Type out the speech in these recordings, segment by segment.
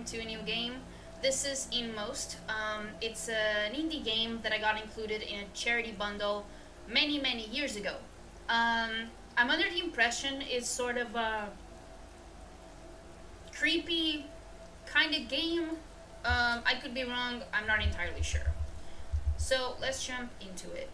welcome to a new game. This is Inmost. Um, it's an indie game that I got included in a charity bundle many, many years ago. Um, I'm under the impression it's sort of a creepy kind of game. Um, I could be wrong, I'm not entirely sure. So let's jump into it.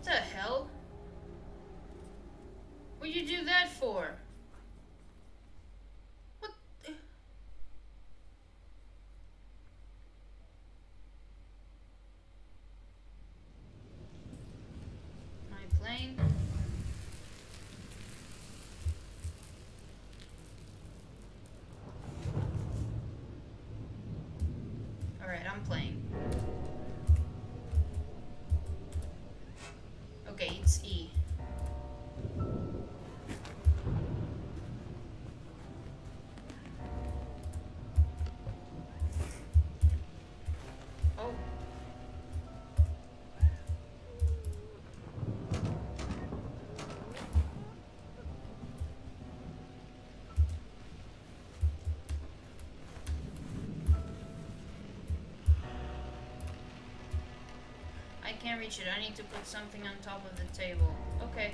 What the hell? What'd you do that for? What? Am playing? Alright, I'm playing. I can't reach it. I need to put something on top of the table. Okay.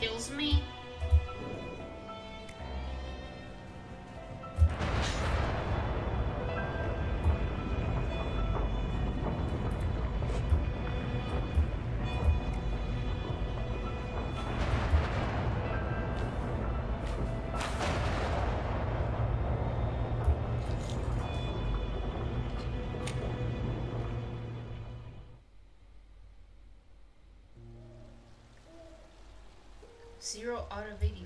Kills me? Zero out of 85.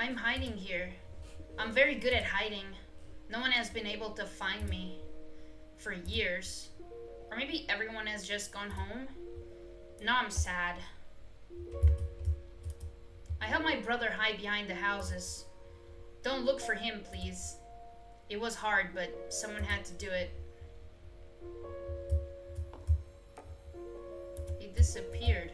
I'm hiding here. I'm very good at hiding. No one has been able to find me for years. Or maybe everyone has just gone home. Now I'm sad. I helped my brother hide behind the houses. Don't look for him, please. It was hard, but someone had to do it. He disappeared.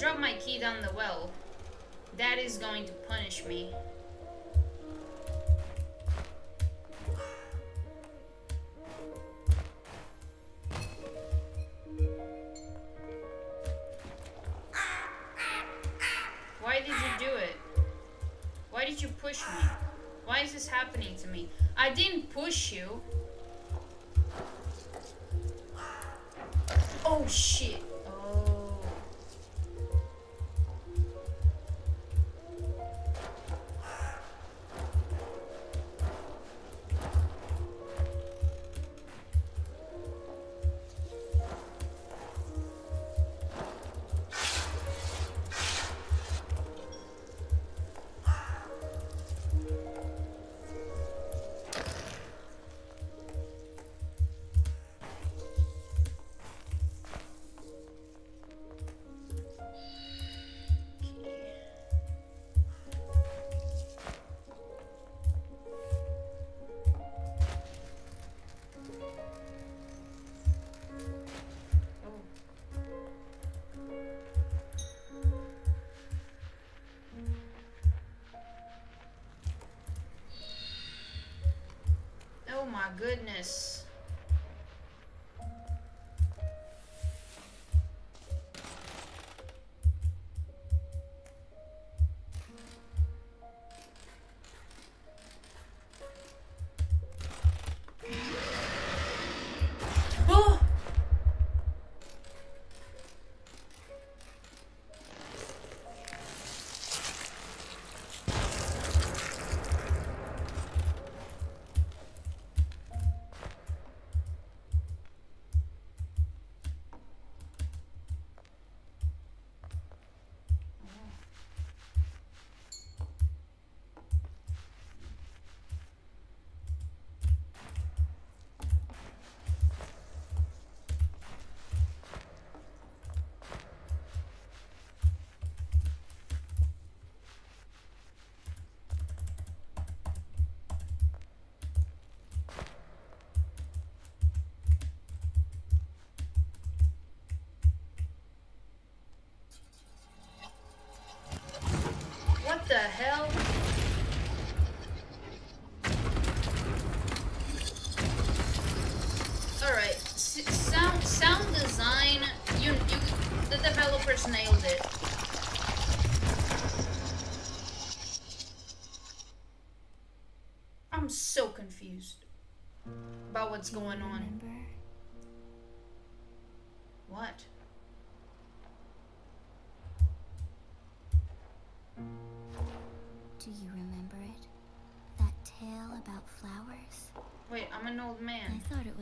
Dropped my key down the well. That is going to punish me. My goodness. the hell? Alright, sound, sound design, you, you, the developers nailed it. I'm so confused about what's going on.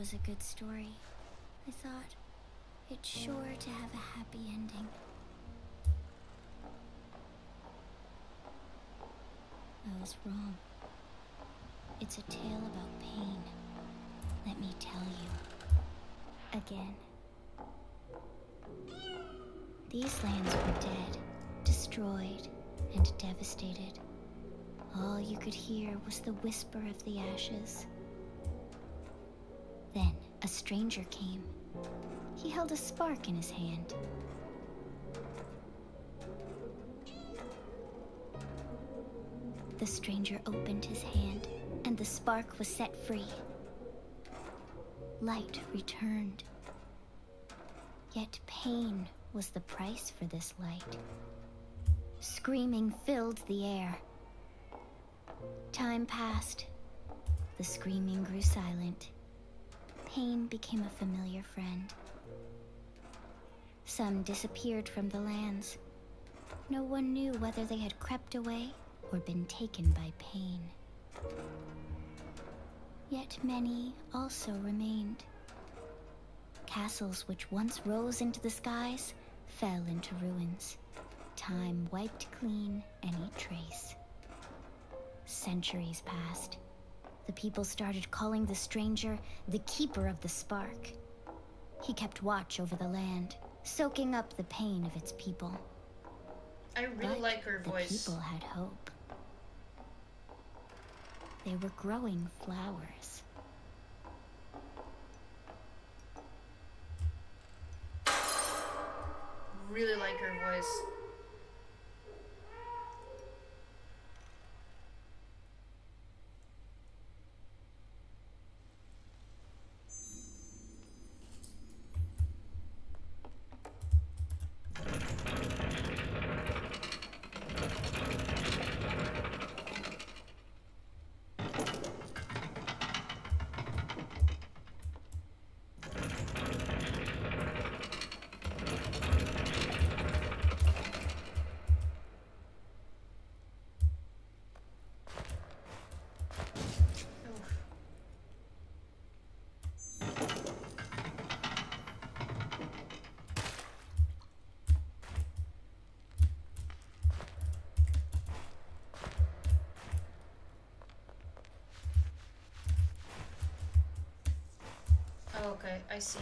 Was a good story. I thought it's sure to have a happy ending. I was wrong. It's a tale about pain. Let me tell you. Again. These lands were dead, destroyed, and devastated. All you could hear was the whisper of the ashes. Stranger came. He held a spark in his hand. The stranger opened his hand, and the spark was set free. Light returned. Yet pain was the price for this light. Screaming filled the air. Time passed. The screaming grew silent. Pain became a familiar friend. Some disappeared from the lands. No one knew whether they had crept away or been taken by pain. Yet many also remained. Castles which once rose into the skies fell into ruins. Time wiped clean any trace. Centuries passed. The people started calling the stranger the keeper of the spark. He kept watch over the land, soaking up the pain of its people. I really But like her the voice. people had hope. They were growing flowers. Really like her voice. I see,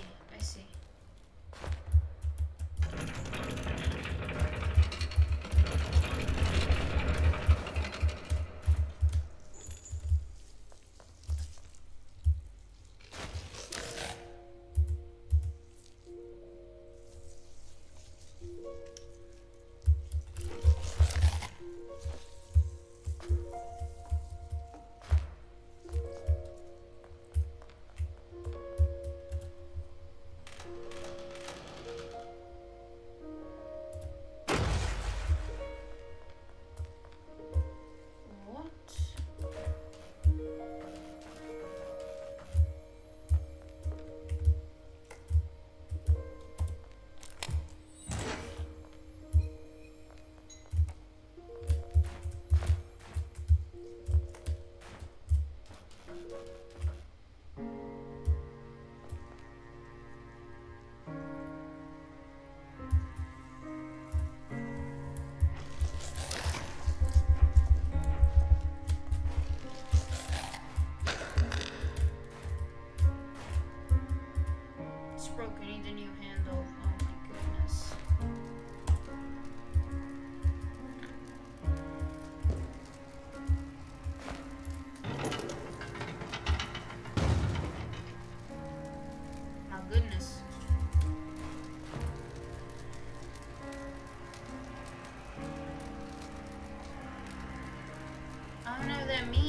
I don't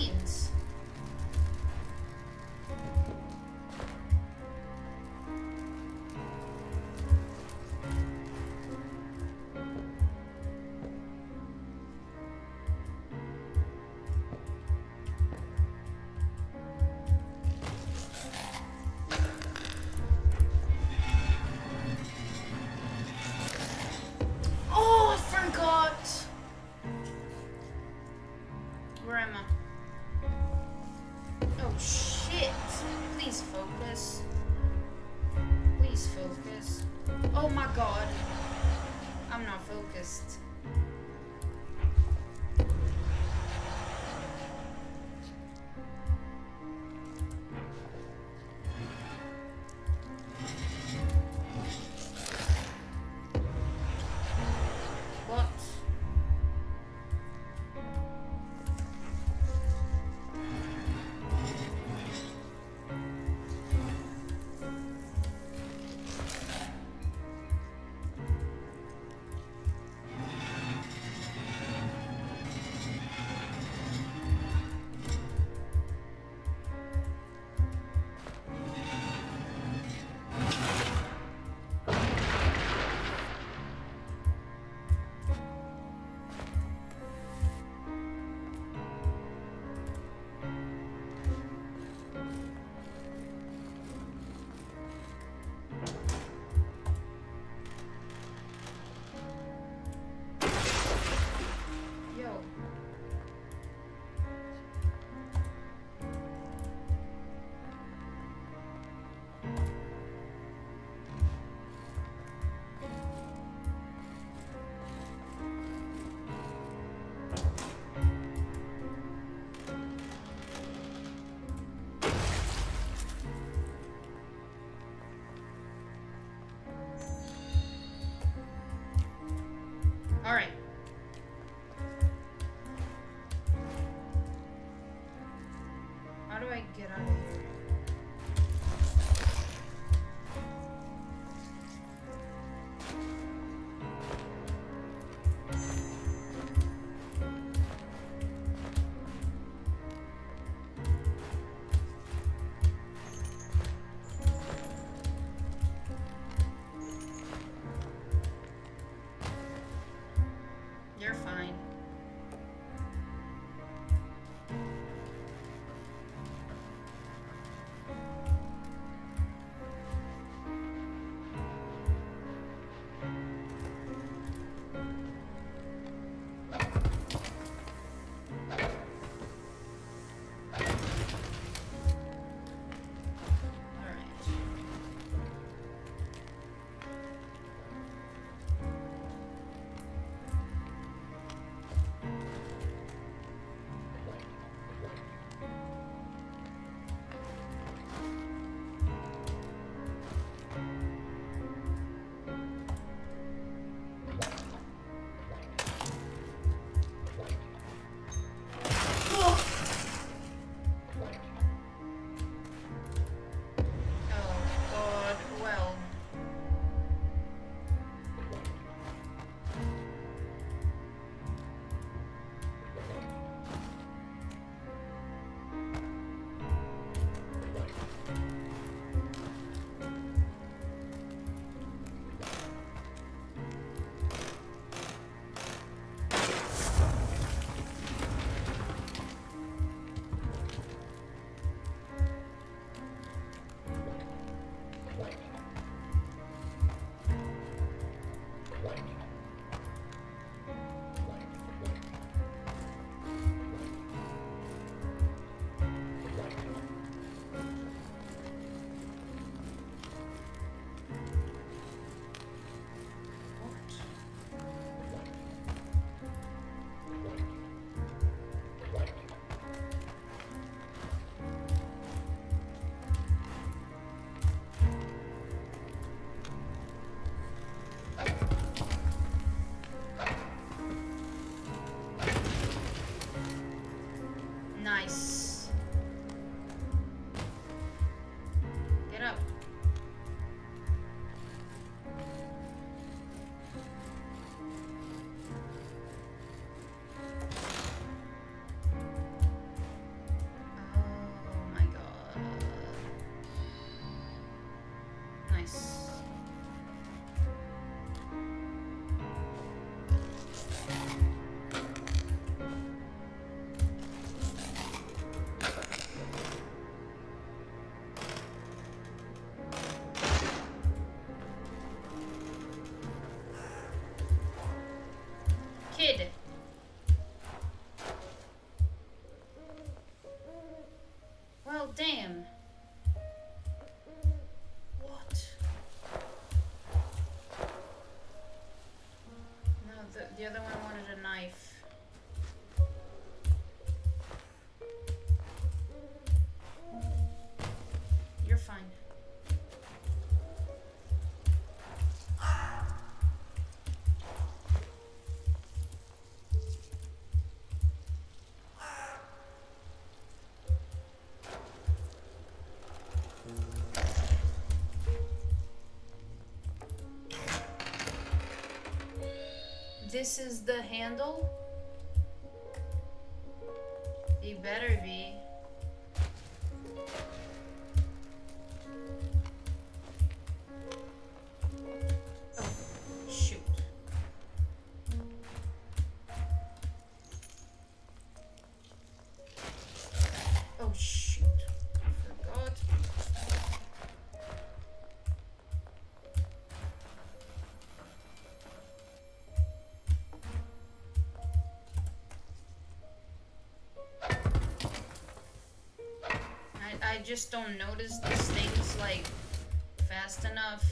The other one wanted This is the handle. just don't notice these things, like, fast enough.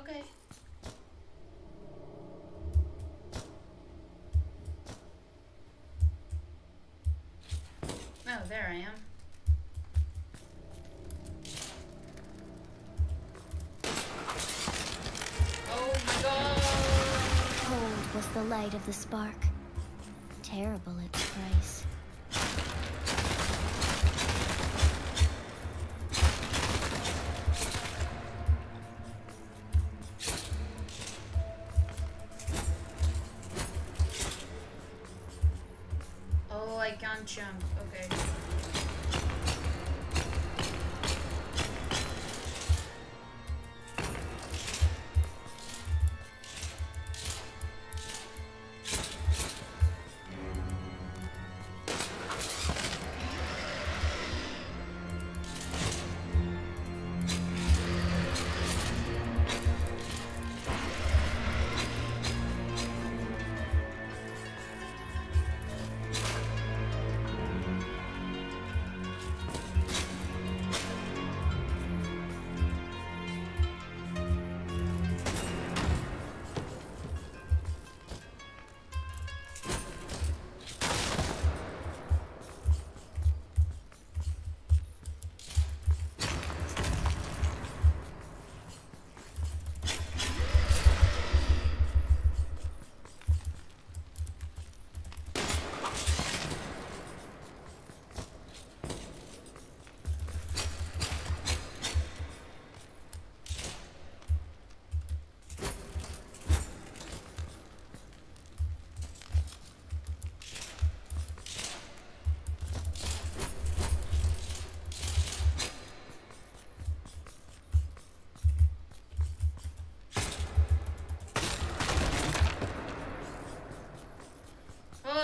Okay. Oh, there I am. Oh my god! Cold was the light of the spark. Terrible its price.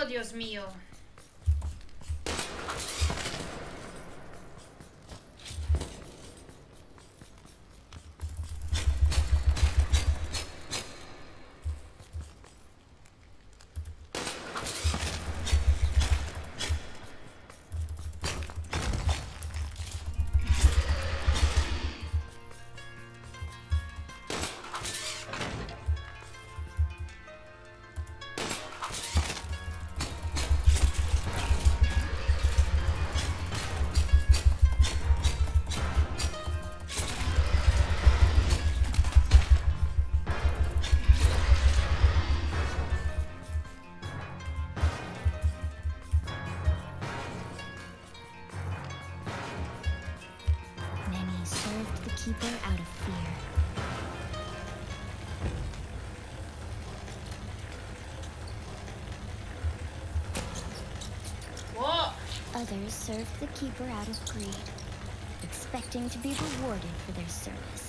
Dios mío. Served the keeper out of greed, expecting to be rewarded for their service.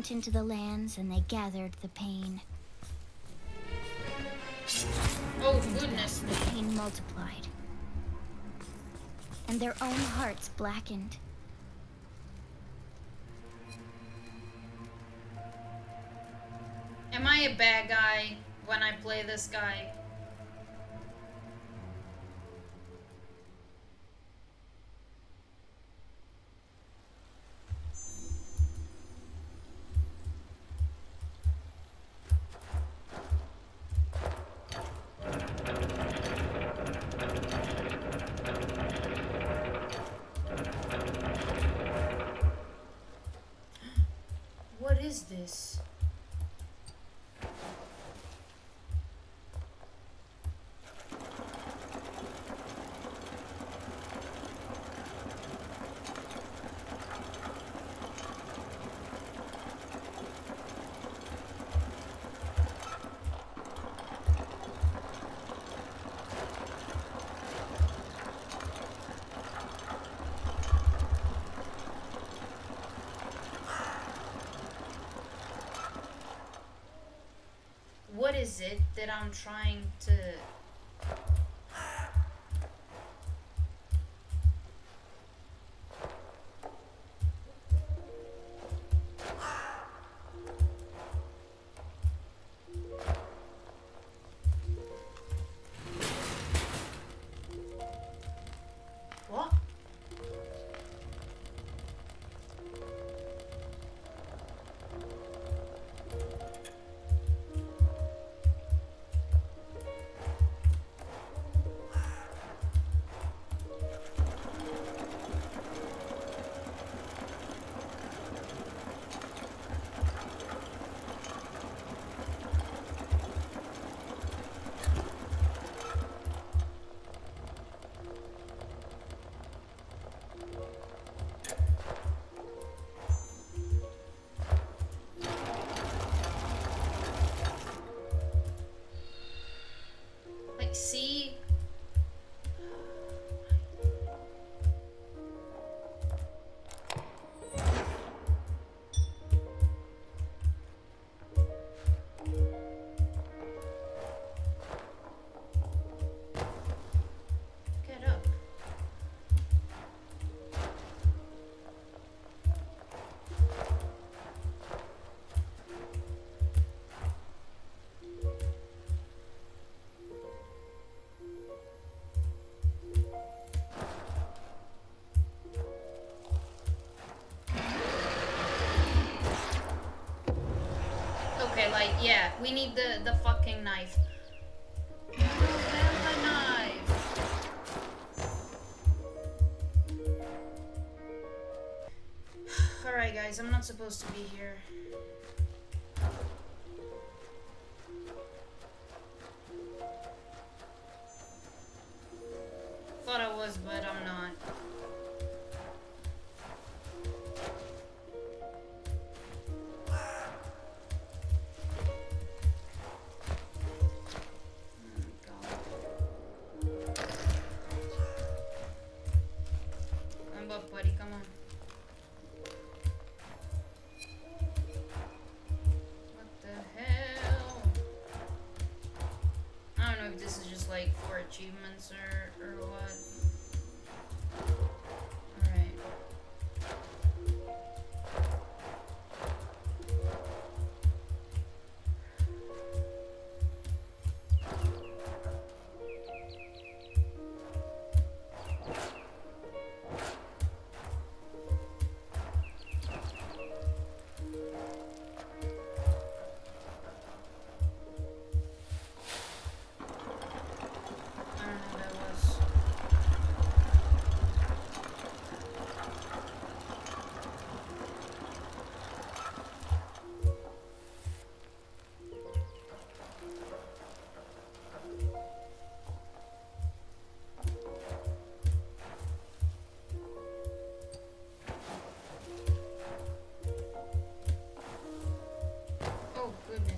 Went into the lands and they gathered the pain. Oh, goodness. The pain multiplied. And their own hearts blackened. Am I a bad guy when I play this guy? It that I'm trying to Okay, like, yeah, we need the, the fucking knife. Knife. Alright, guys, I'm not supposed to be here.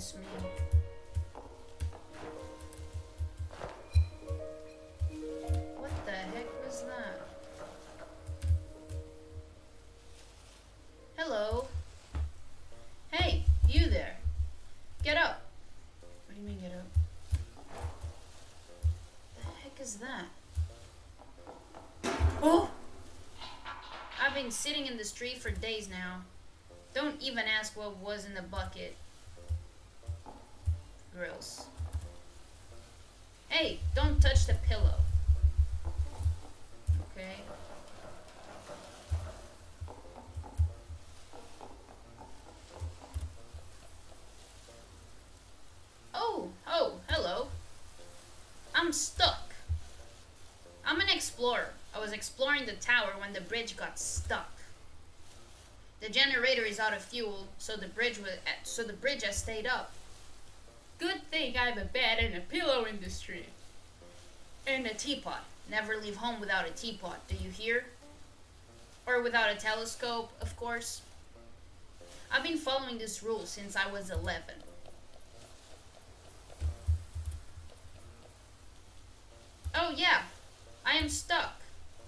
Me. What the heck was that? Hello. Hey, you there. Get up. What do you mean get up? The heck is that? Oh! I've been sitting in this tree for days now. Don't even ask what was in the bucket. Touch the pillow. Okay. Oh, oh, hello. I'm stuck. I'm an explorer. I was exploring the tower when the bridge got stuck. The generator is out of fuel, so the bridge was so the bridge has stayed up. Good thing I have a bed and a pillow in this tree. And a teapot. Never leave home without a teapot, do you hear? Or without a telescope, of course. I've been following this rule since I was 11. Oh, yeah. I am stuck.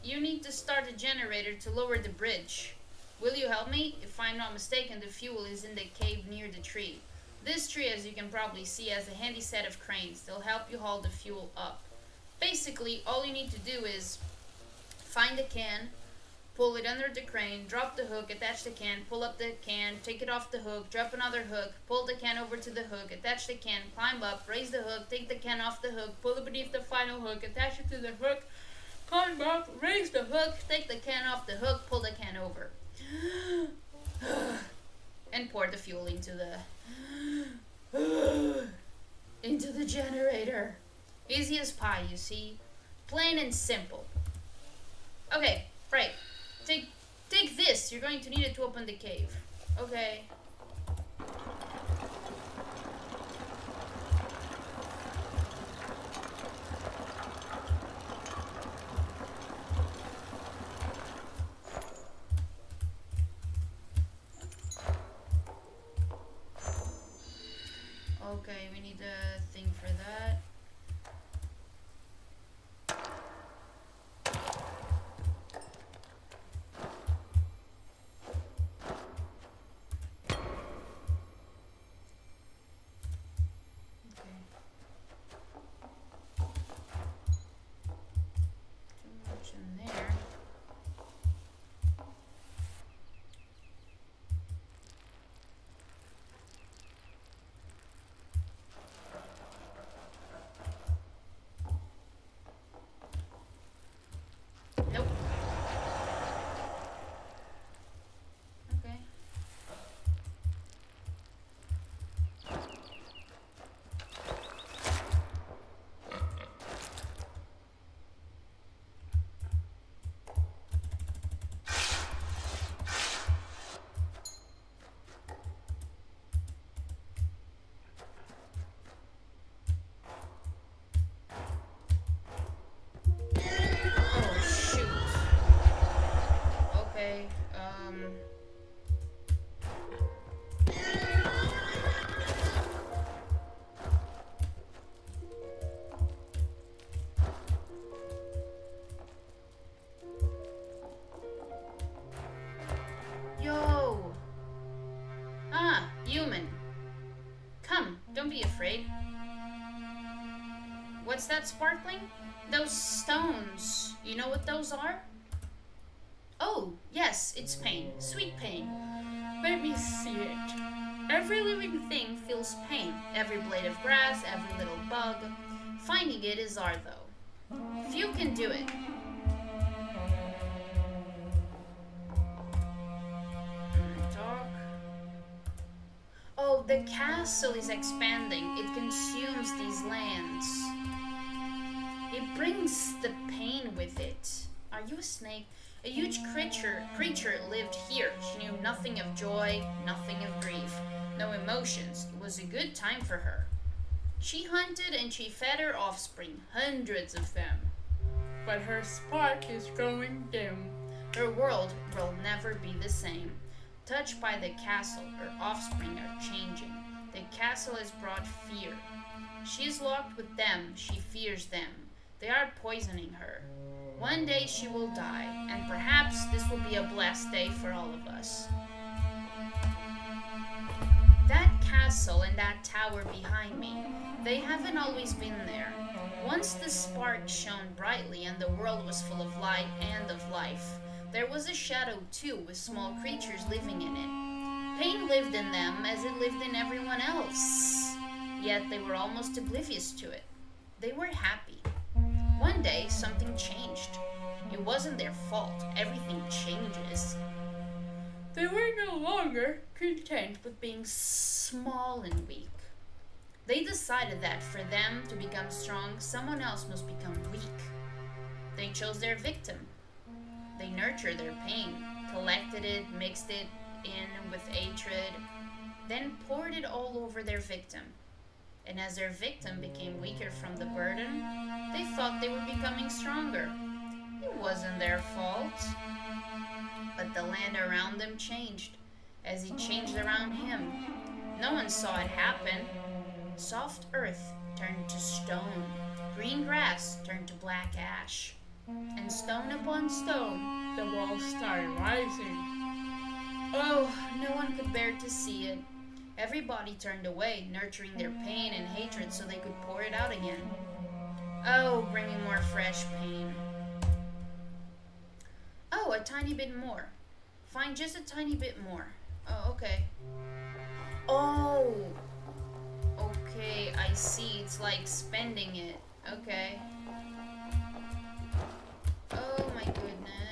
You need to start a generator to lower the bridge. Will you help me? If I'm not mistaken, the fuel is in the cave near the tree. This tree, as you can probably see, has a handy set of cranes. They'll help you haul the fuel up. Basically, all you need to do is find a can, pull it under the crane, drop the hook, attach the can, pull up the can, take it off the hook, drop another hook, pull the can over to the hook, attach the can, climb up, raise the hook, take the can off the hook, pull it beneath the final hook, attach it to the hook, climb up, raise the hook, take the can off the hook, pull the can over. and pour the fuel into the into the generator. Easy as pie, you see. Plain and simple. Okay, right. Take take this. You're going to need it to open the cave. Okay. Okay, we need a thing for that. Um... Yo! Ah, human. Come, don't be afraid. What's that sparkling? Those stones. You know what those are? Every living thing feels pain. Every blade of grass, every little bug. Finding it is art, though. Few can do it. Oh, the castle is expanding. It consumes these lands. It brings the pain with it. Are you a snake? A huge creature creature lived here. She knew nothing of joy, nothing of grief, no emotions. It was a good time for her. She hunted and she fed her offspring, hundreds of them. But her spark is going dim. Her world will never be the same. Touched by the castle, her offspring are changing. The castle has brought fear. She is locked with them, she fears them. They are poisoning her. One day she will die, and perhaps this will be a blessed day for all of us. That castle and that tower behind me, they haven't always been there. Once the spark shone brightly and the world was full of light and of life. There was a shadow too, with small creatures living in it. Pain lived in them as it lived in everyone else. Yet they were almost oblivious to it. They were happy. One day, something changed. It wasn't their fault. Everything changes. They were no longer content with being small and weak. They decided that for them to become strong, someone else must become weak. They chose their victim. They nurtured their pain, collected it, mixed it in with hatred, then poured it all over their victim and as their victim became weaker from the burden, they thought they were becoming stronger. It wasn't their fault. But the land around them changed, as it changed around him. No one saw it happen. Soft earth turned to stone, green grass turned to black ash, and stone upon stone the walls started rising. Oh, no one could bear to see it. Everybody turned away, nurturing their pain and hatred so they could pour it out again. Oh, bringing more fresh pain. Oh, a tiny bit more. Find just a tiny bit more. Oh, okay. Oh! Okay, I see. It's like spending it. Okay. Oh my goodness.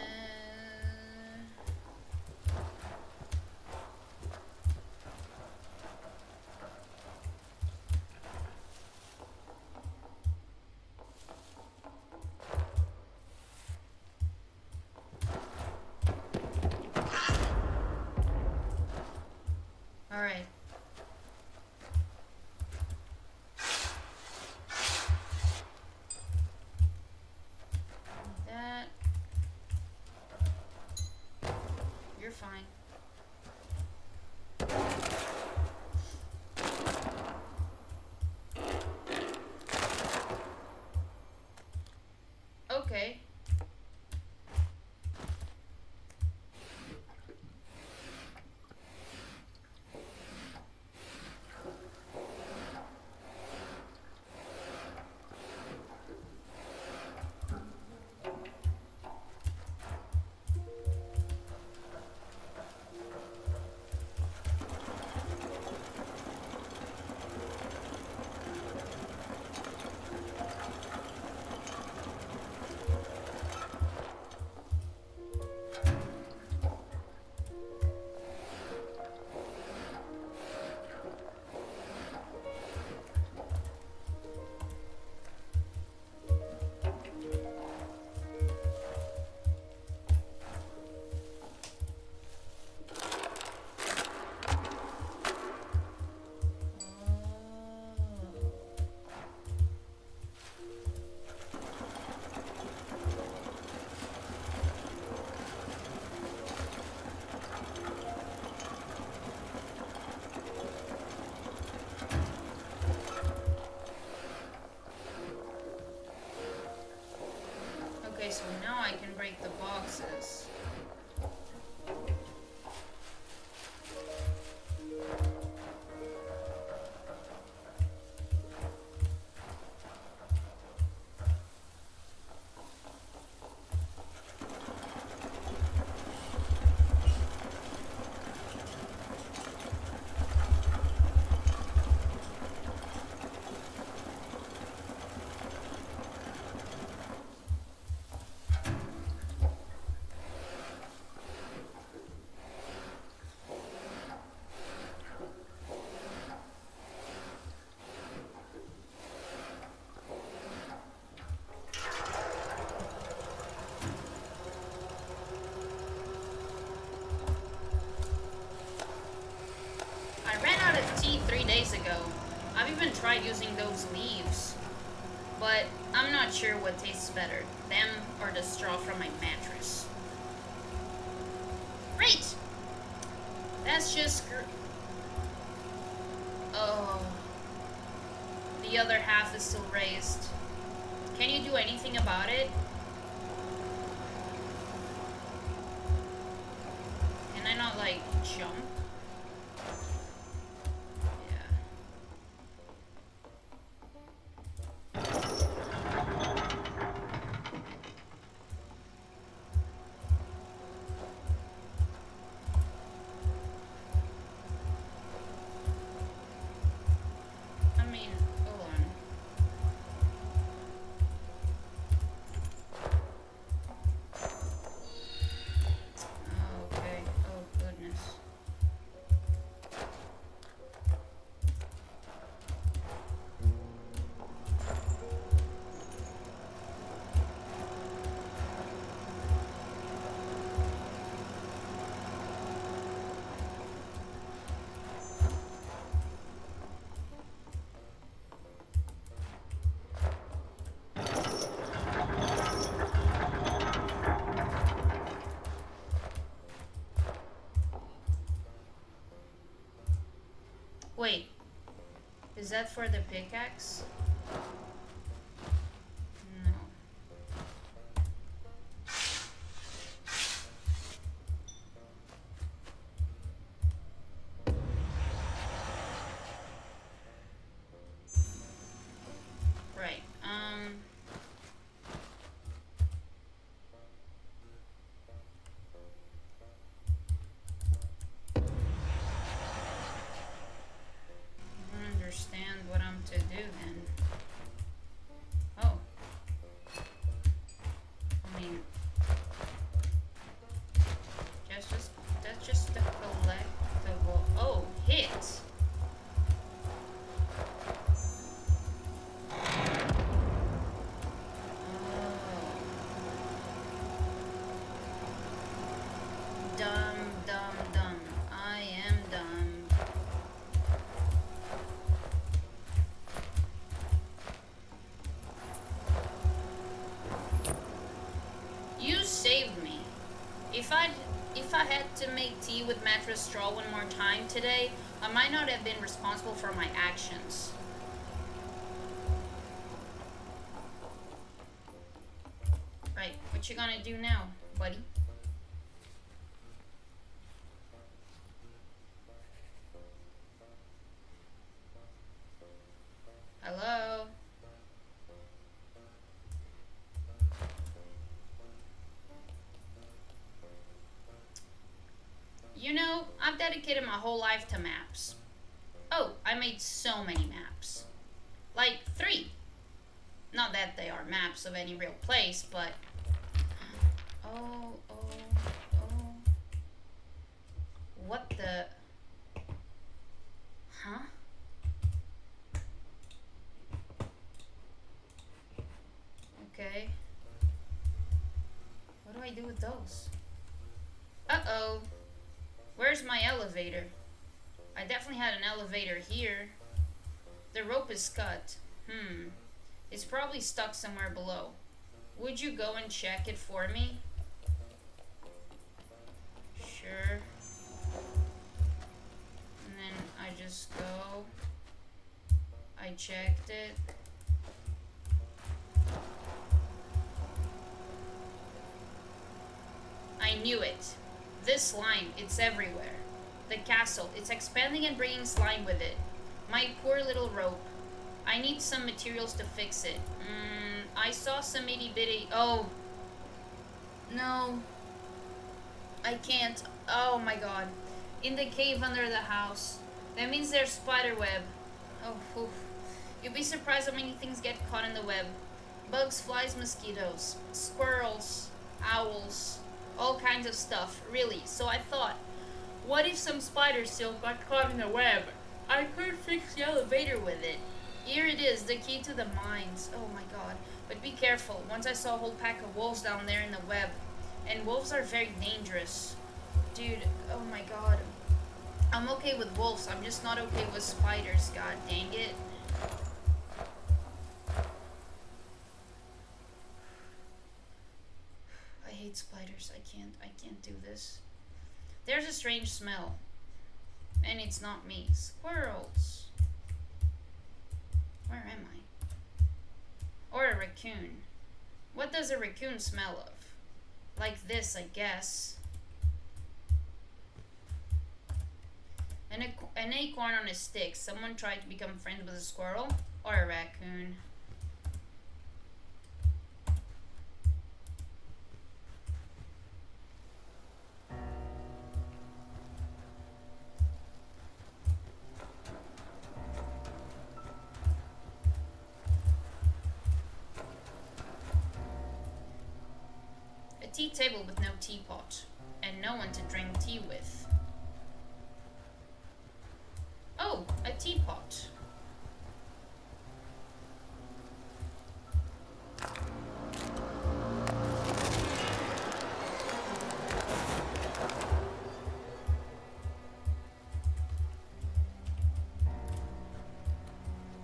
Tried using those leaves. But I'm not sure what tastes better, them or the straw from my that for the pickaxe? To make tea with mattress straw one more time today, I might not have been responsible for my actions. Right, what you gonna do now, dedicated my whole life to maps. Oh, I made so many maps. Like, three. Not that they are maps of any real place, but... Oh. Cut. Hmm. It's probably stuck somewhere below. Would you go and check it for me? Sure. And then I just go. I checked it. I knew it. This slime, it's everywhere. The castle, it's expanding and bringing slime with it. My poor little rope. I need some materials to fix it. Mm, I saw some itty bitty... Oh. No. I can't. Oh my god. In the cave under the house. That means there's spider web. Oh, oof. You'd be surprised how many things get caught in the web. Bugs, flies, mosquitoes, squirrels, owls, all kinds of stuff, really. So I thought, what if some spider silk got caught in the web? I could fix the elevator with it. Here it is, the key to the mines. Oh my god. But be careful. Once I saw a whole pack of wolves down there in the web. And wolves are very dangerous. Dude, oh my god. I'm okay with wolves, I'm just not okay with spiders, god dang it. I hate spiders, I can't, I can't do this. There's a strange smell. And it's not me. Squirrels. Where am I? Or a raccoon. What does a raccoon smell of? Like this, I guess. An, an acorn on a stick. Someone tried to become friends with a squirrel or a raccoon. Tea table with no teapot, and no one to drink tea with. Oh, a teapot.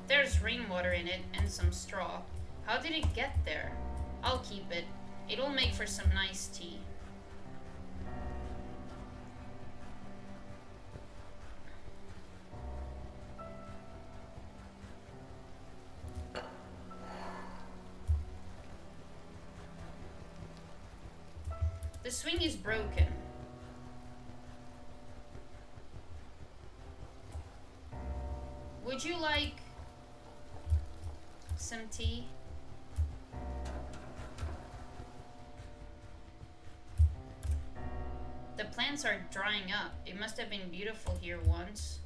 There's rainwater in it and some straw. How did it get there? I'll keep it. It'll make for some nice tea. The swing is broken. Would you like some tea? Plants are drying up. It must have been beautiful here once.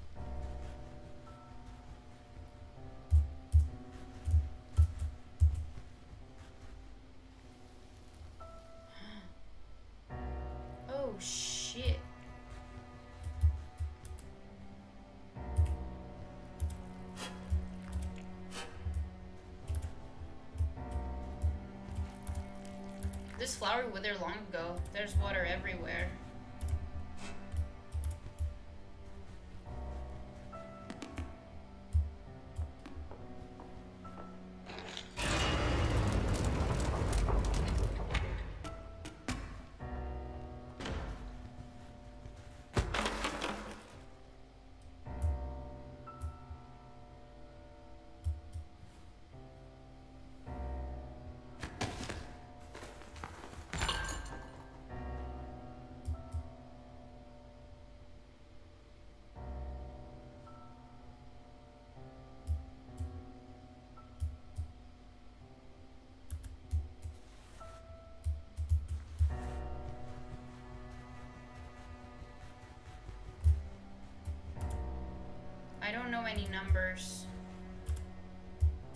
Any numbers.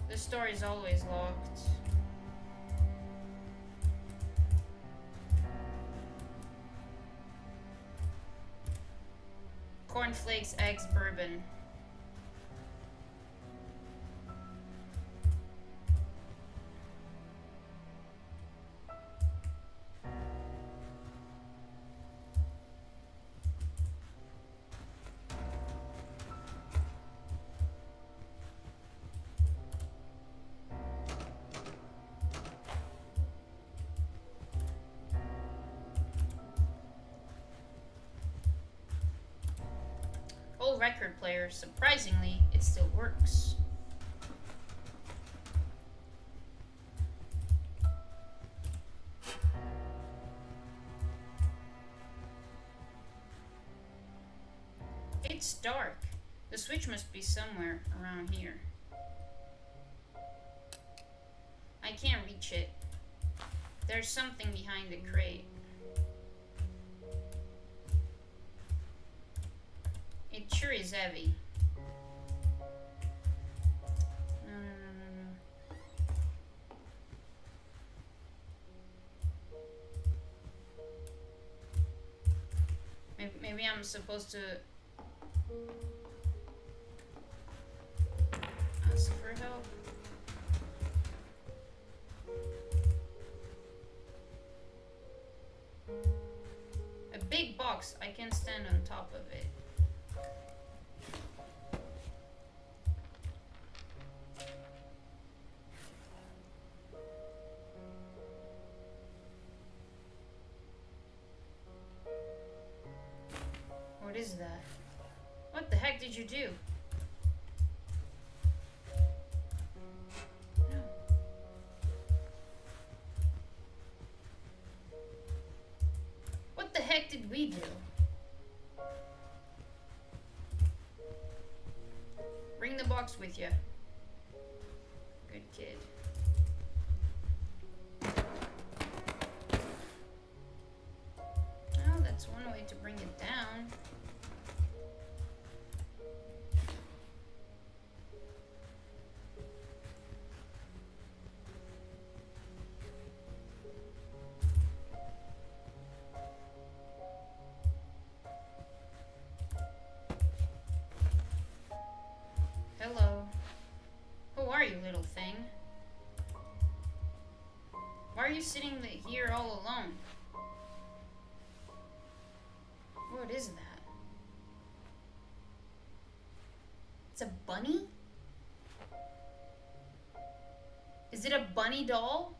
This door is always locked. Cornflakes, eggs, bourbon. Surprisingly, it still works. It's dark. The switch must be somewhere around here. I can't reach it. There's something behind the crate. I'm supposed to did you do? sitting here all alone? What is that? It's a bunny? Is it a bunny doll?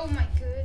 Oh my god.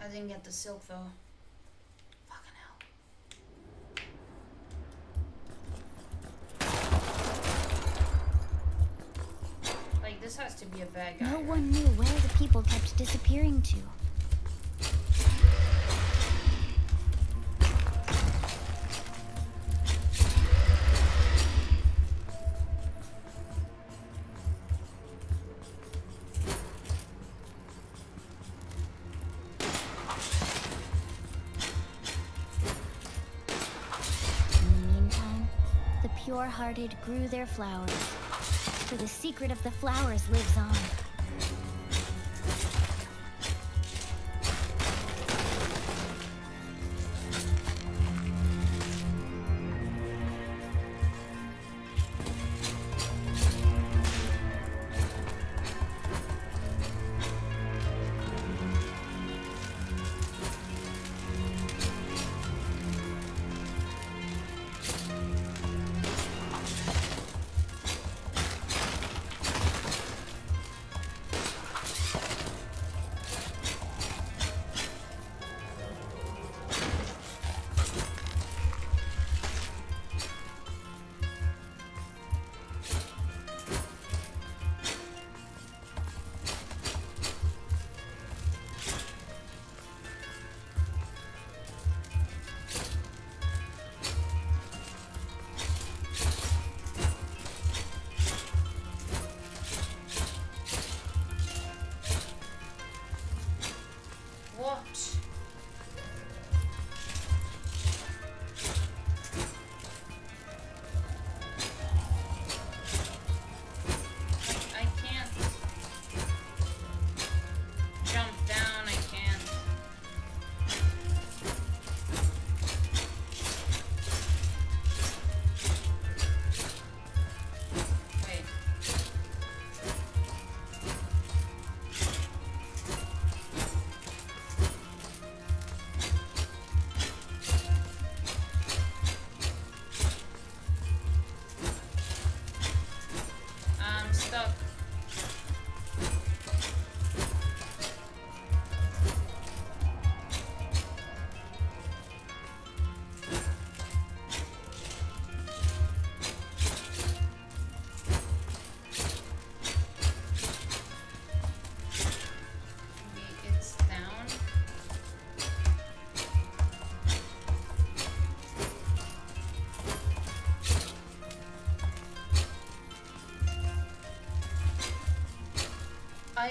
I didn't get the silk though. Fucking hell. Like, this has to be a bad guy. No one knew where the people kept disappearing to. Grew their flowers, for the secret of the flowers lives on.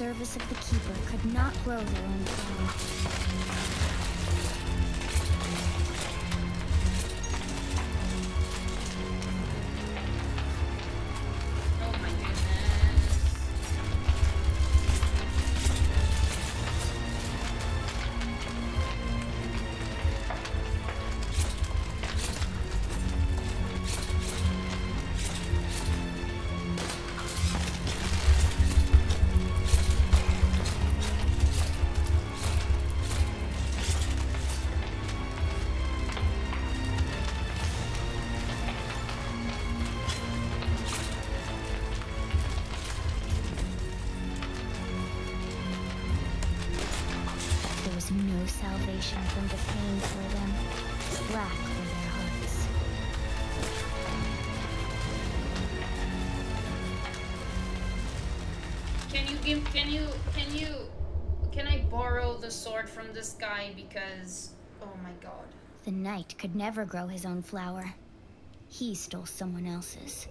Service of the Keeper could not grow their own flower. Can you can you can I borrow the sword from this guy because oh my god. The knight could never grow his own flower. He stole someone else's.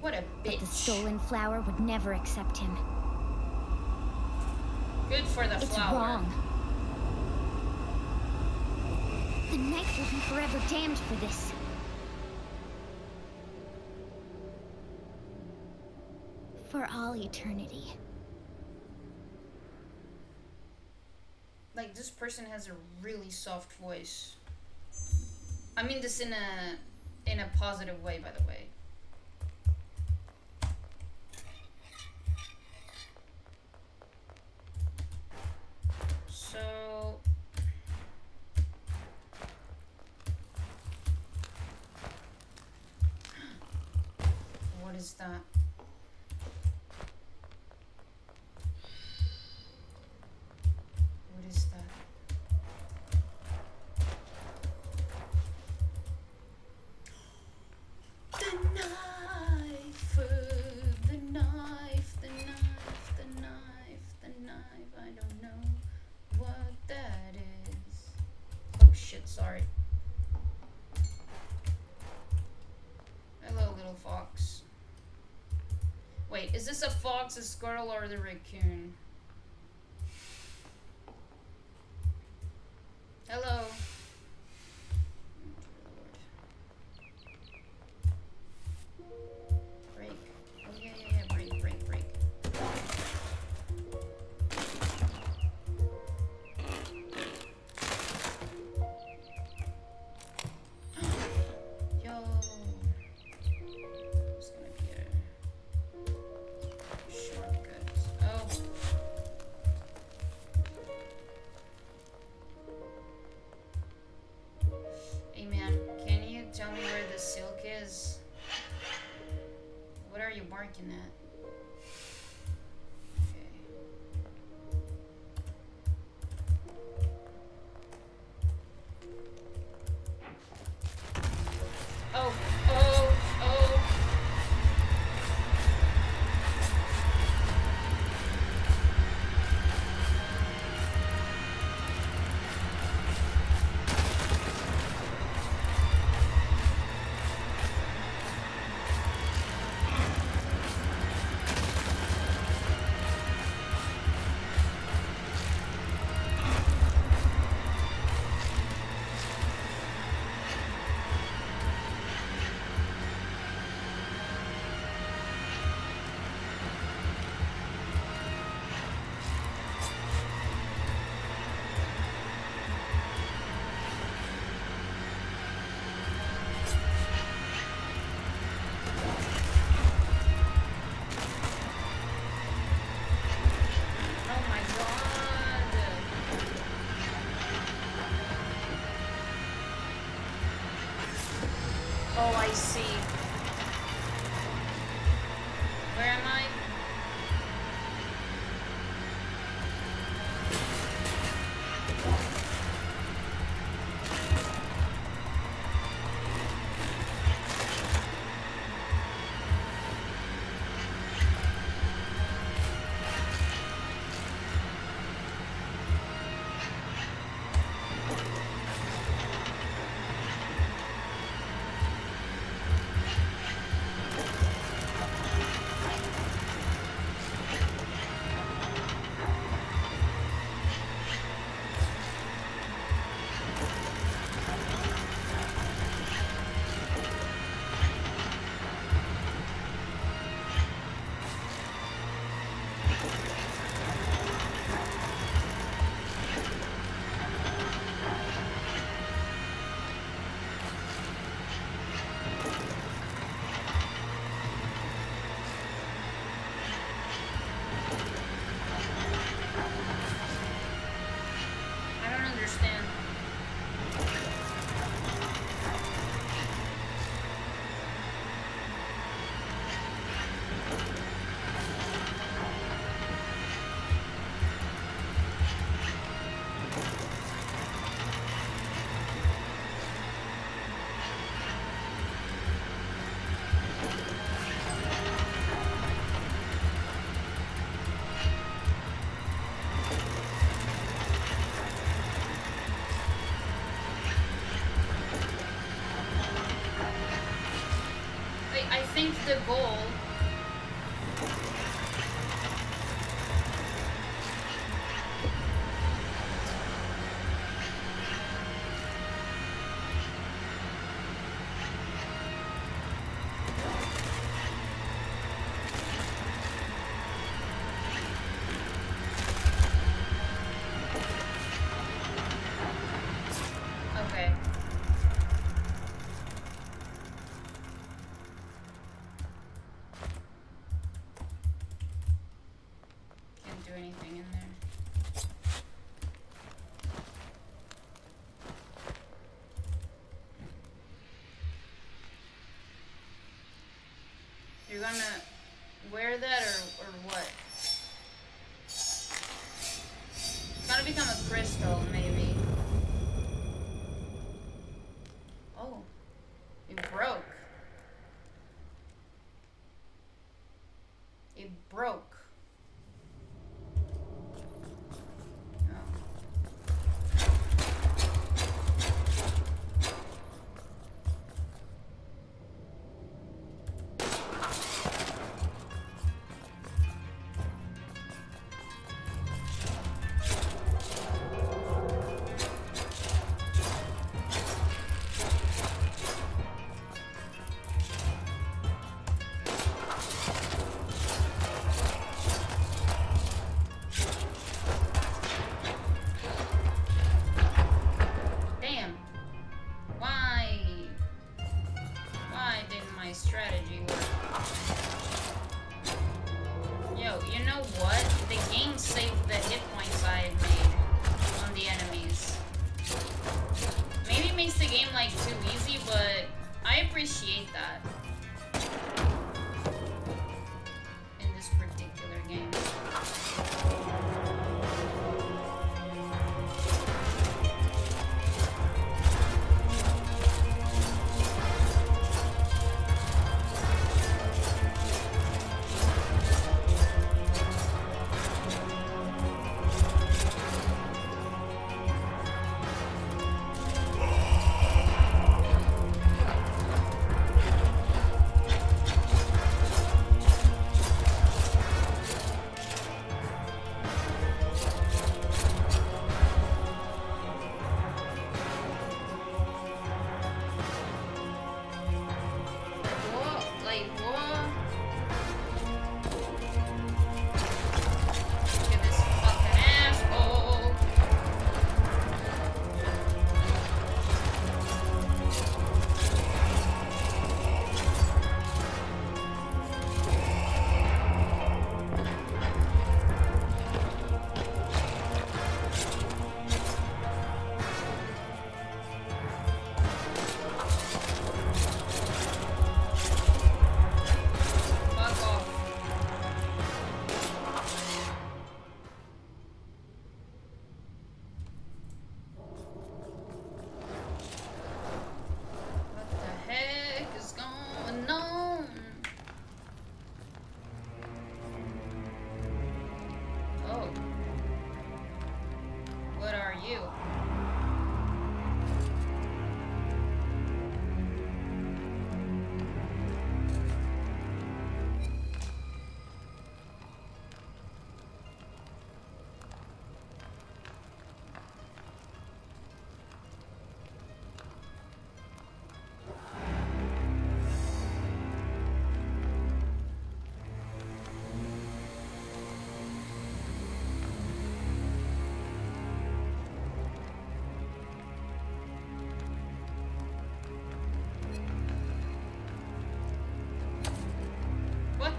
What a bitch. But the stolen flower would never accept him. Good for the It's flower. wrong. The knight will be forever damned for this. For all eternity. Like this person has a really soft voice. I mean this in a in a positive way by the way. So What is that? This a fox, a squirrel, or the raccoon? Hello. think the goal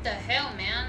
the hell, man?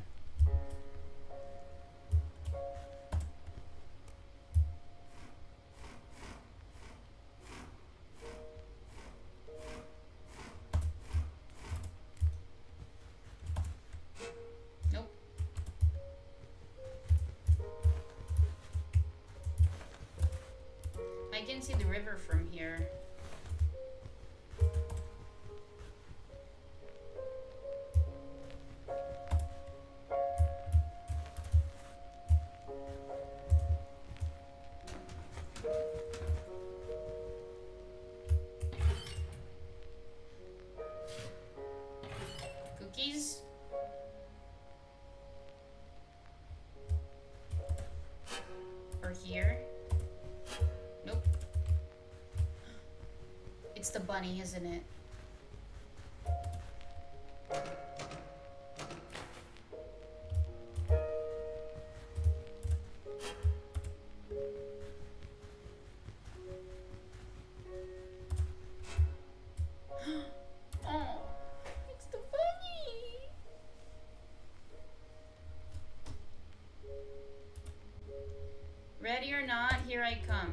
Here? Nope. It's the bunny, isn't it? Here I come.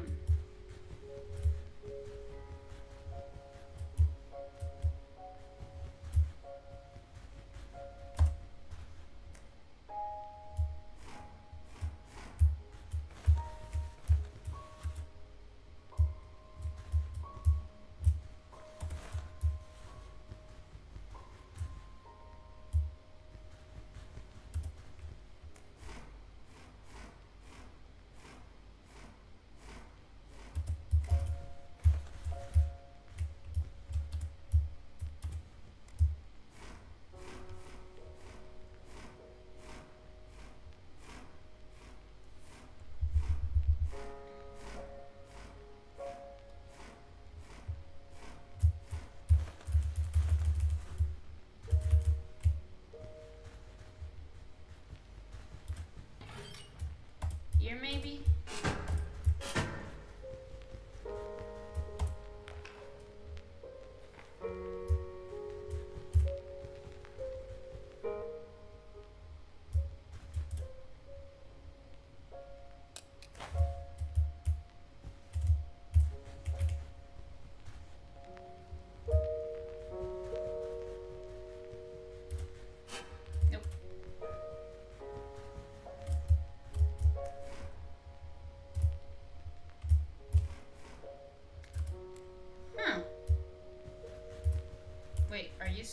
Maybe?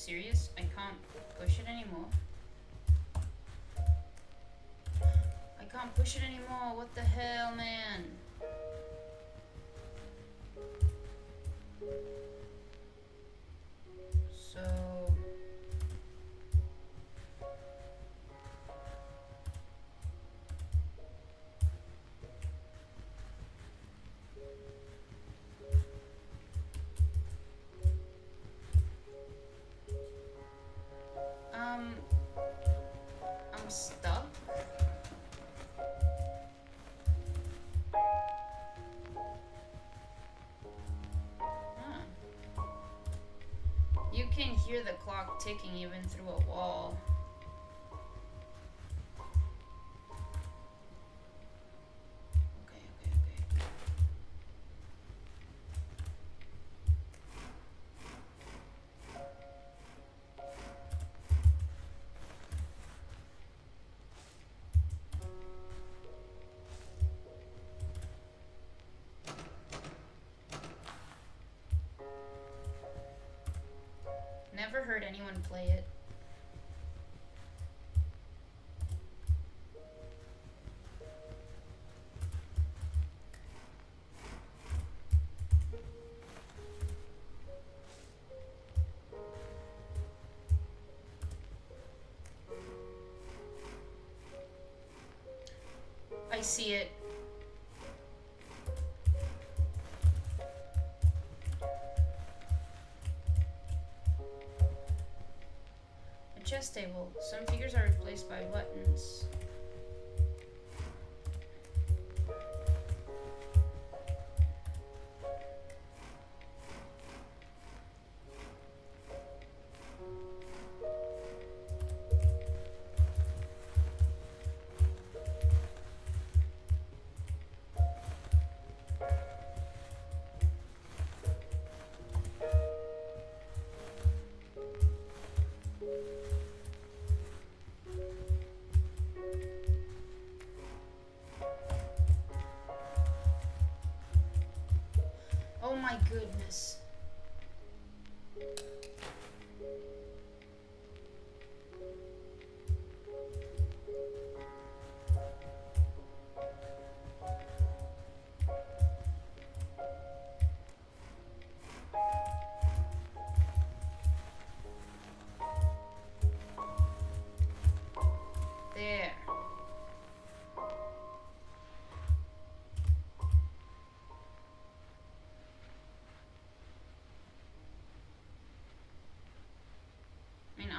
Serious? I can't push it anymore. I can't push it anymore. What the hell, man? Can hear the clock ticking even through a wall. See it. A chess table. Some figures are replaced by buttons.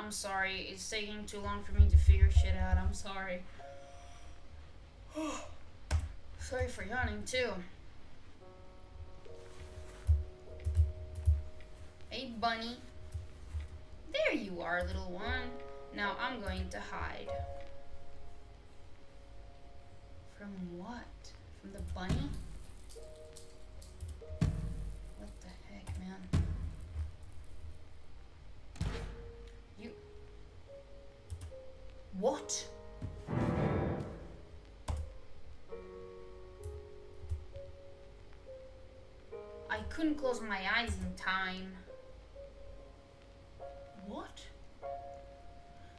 I'm sorry. It's taking too long for me to figure shit out. I'm sorry. sorry for yawning, too. What? I couldn't close my eyes in time. What?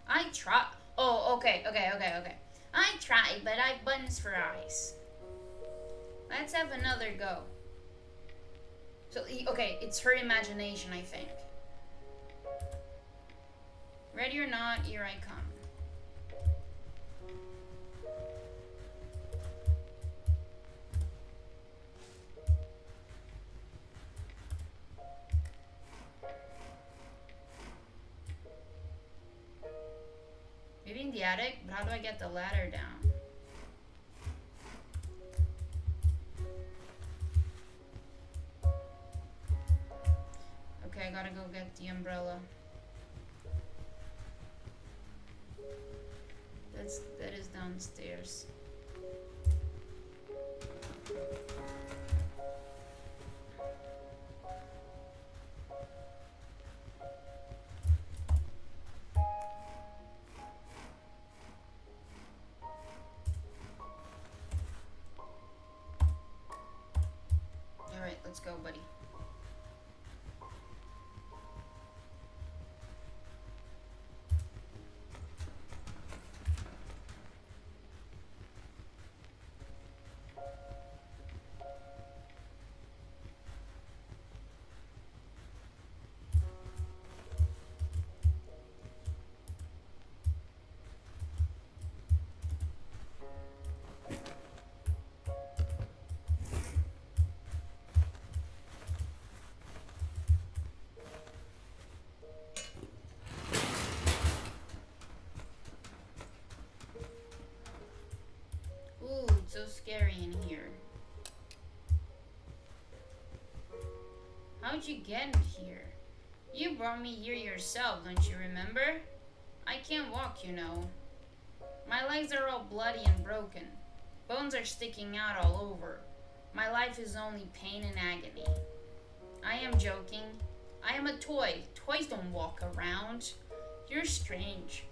I try. Oh, okay, okay, okay, okay. I tried, but I have buttons for eyes. Let's have another go. So, okay, it's her imagination, I think. Ready or not, here I Maybe in the attic, but how do I get the ladder down? Okay, I gotta go get the umbrella. That's that is downstairs. Let's go, buddy. So scary in here. How'd you get here? You brought me here yourself, don't you remember? I can't walk, you know. My legs are all bloody and broken. Bones are sticking out all over. My life is only pain and agony. I am joking. I am a toy. Toys don't walk around. You're strange.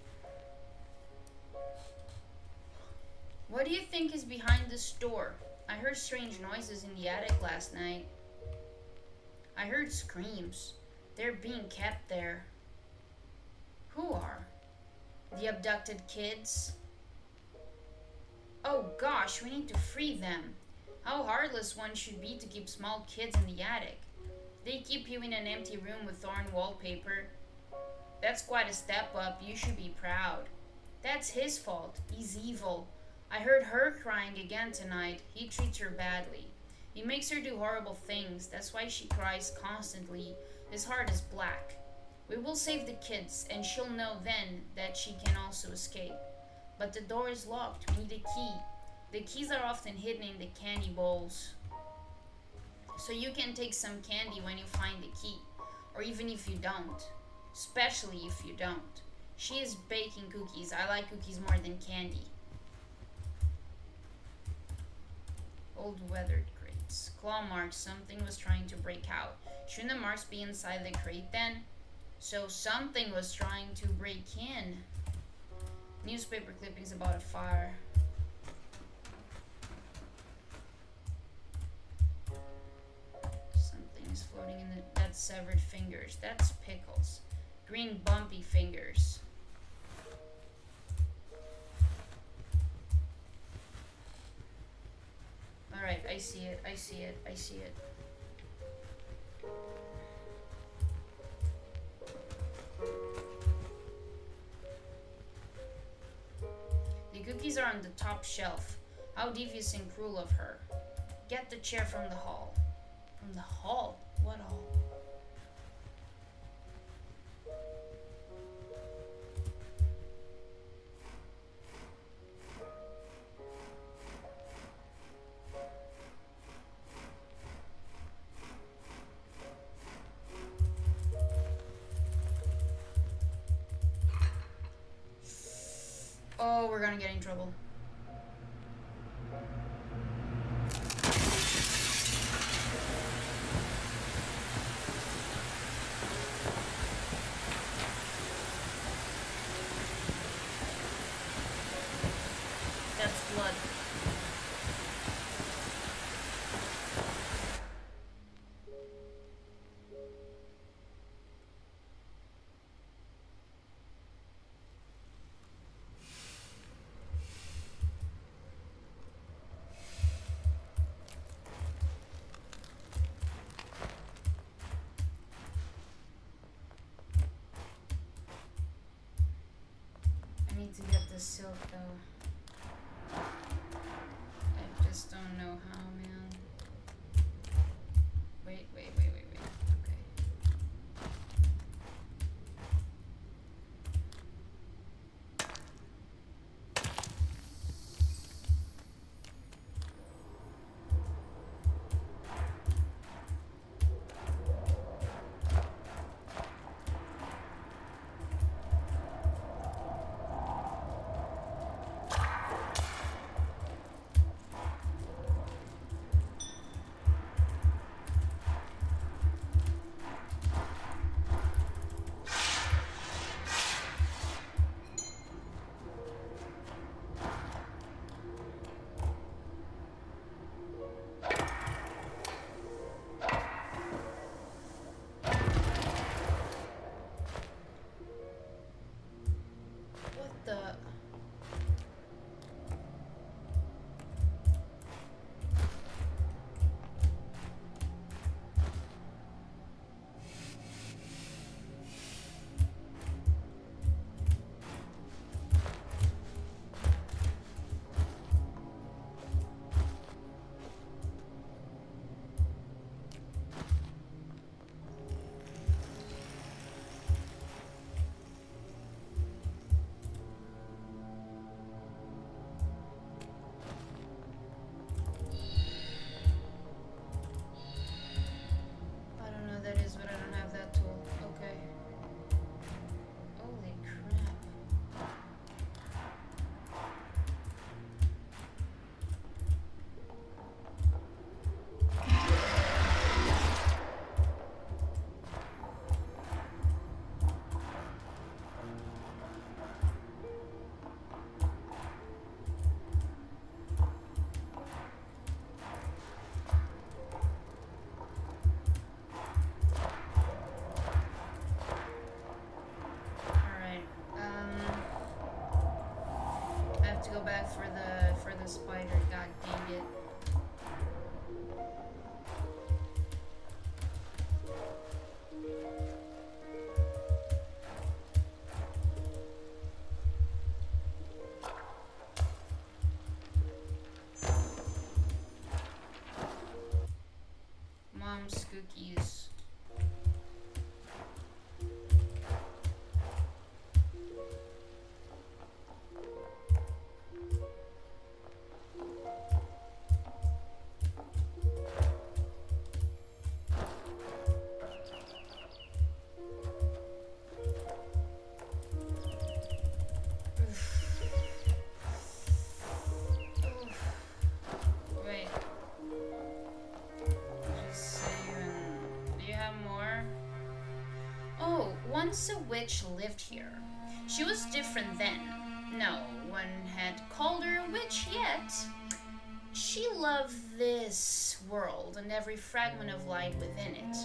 What do you think is behind this door? I heard strange noises in the attic last night. I heard screams. They're being kept there. Who are? The abducted kids? Oh gosh, we need to free them. How heartless one should be to keep small kids in the attic. They keep you in an empty room with thorn wallpaper. That's quite a step up. You should be proud. That's his fault. He's evil. I heard her crying again tonight. He treats her badly. He makes her do horrible things. That's why she cries constantly. His heart is black. We will save the kids, and she'll know then that she can also escape. But the door is locked. We need a key. The keys are often hidden in the candy bowls. So you can take some candy when you find the key, or even if you don't. Especially if you don't. She is baking cookies. I like cookies more than candy. Old weathered crates. Claw marks. Something was trying to break out. Shouldn't the marks be inside the crate then? So something was trying to break in. Newspaper clippings about a fire. Something is floating in the... That's severed fingers. That's pickles. Green bumpy fingers. Alright, I see it, I see it, I see it. The cookies are on the top shelf. How devious and cruel of her. Get the chair from the hall. From the hall? What hall? Oh, we're gonna get in trouble. The silk though. I just don't know how, for the for the spider, god dang it. Once a witch lived here. She was different then. No one had called her a witch yet. She loved this world and every fragment of light within it.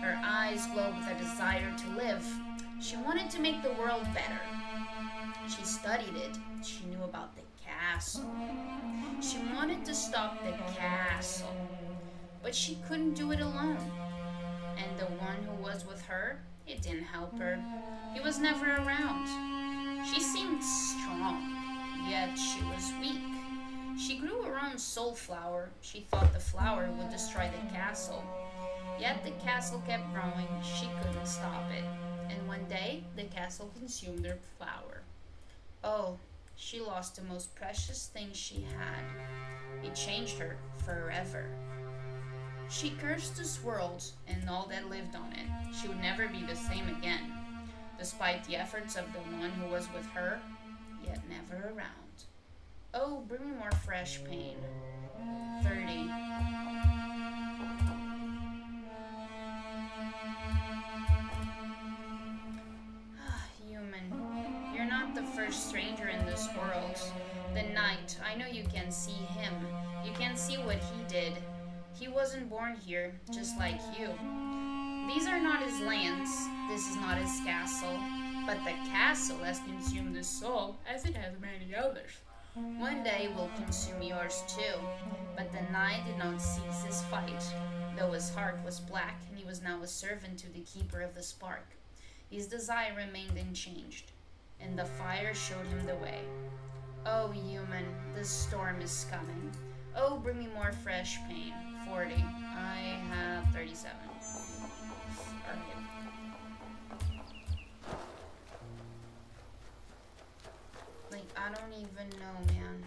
Her eyes glowed with a desire to live. She wanted to make the world better. She studied it. She knew about the castle. She wanted to stop the castle. But she couldn't do it alone. And the one who was with her, it didn't help her. He was never around. She seemed strong, yet she was weak. She grew her own soul flower. She thought the flower would destroy the castle. Yet the castle kept growing. She couldn't stop it. And one day, the castle consumed her flower. Oh, she lost the most precious thing she had. It changed her forever. She cursed this world and all that lived on it. She would never be the same again, despite the efforts of the one who was with her, yet never around. Oh, bring me more fresh pain. 30. Ah, Human, you're not the first stranger in this world. The knight, I know you can see him. You can see what he did. He wasn't born here, just like you. These are not his lands. This is not his castle. But the castle has consumed his soul, as it has many others. One day will consume yours too. But the knight did not cease his fight, though his heart was black and he was now a servant to the keeper of the spark. His desire remained unchanged, and the fire showed him the way. Oh, human, the storm is coming. Oh, bring me more fresh pain. 40. I have 37. Alright. Like, I don't even know, man.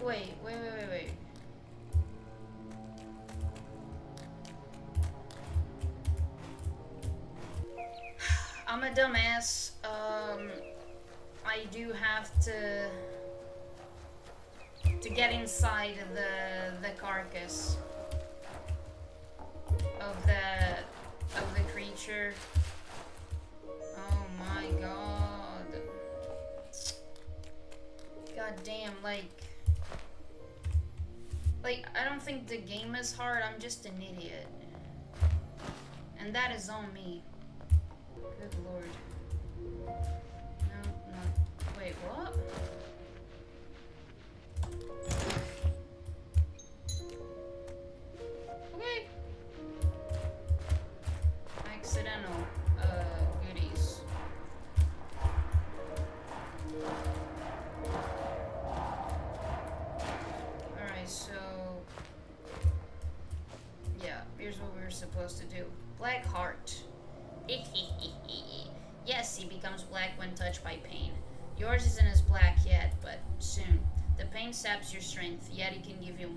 Wait, wait, wait, wait, wait. I'm a dumbass. Um, I do have to to get inside the the carcass of the of the creature. Oh my god. God damn, like think the game is hard, I'm just an idiot. And that is on me. Good lord.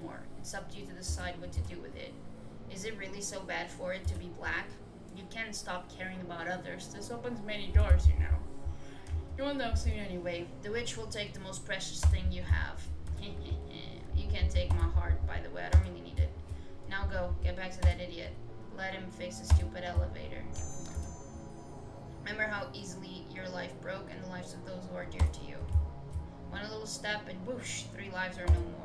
It can give you more. It's up to you to decide what to do with it. Is it really so bad for it to be black? You can't stop caring about others. This opens many doors, you know. You won't know soon anyway. The witch will take the most precious thing you have. you can't take my heart, by the way. I don't really need it. Now go. Get back to that idiot. Let him fix the stupid elevator. Remember how easily your life broke and the lives of those who are dear to you. One little step and whoosh, three lives are no more.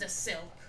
the silk?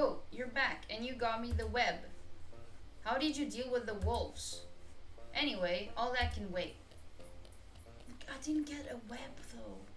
Oh, you're back, and you got me the web. How did you deal with the wolves? Anyway, all that can wait. I didn't get a web though.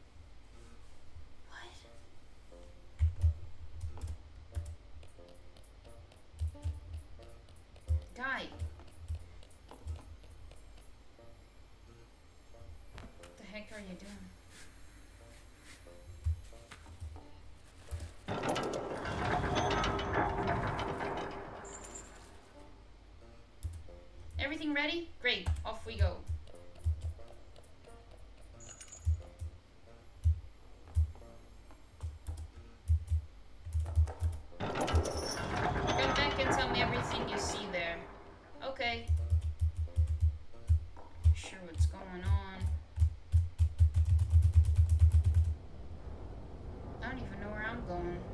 Even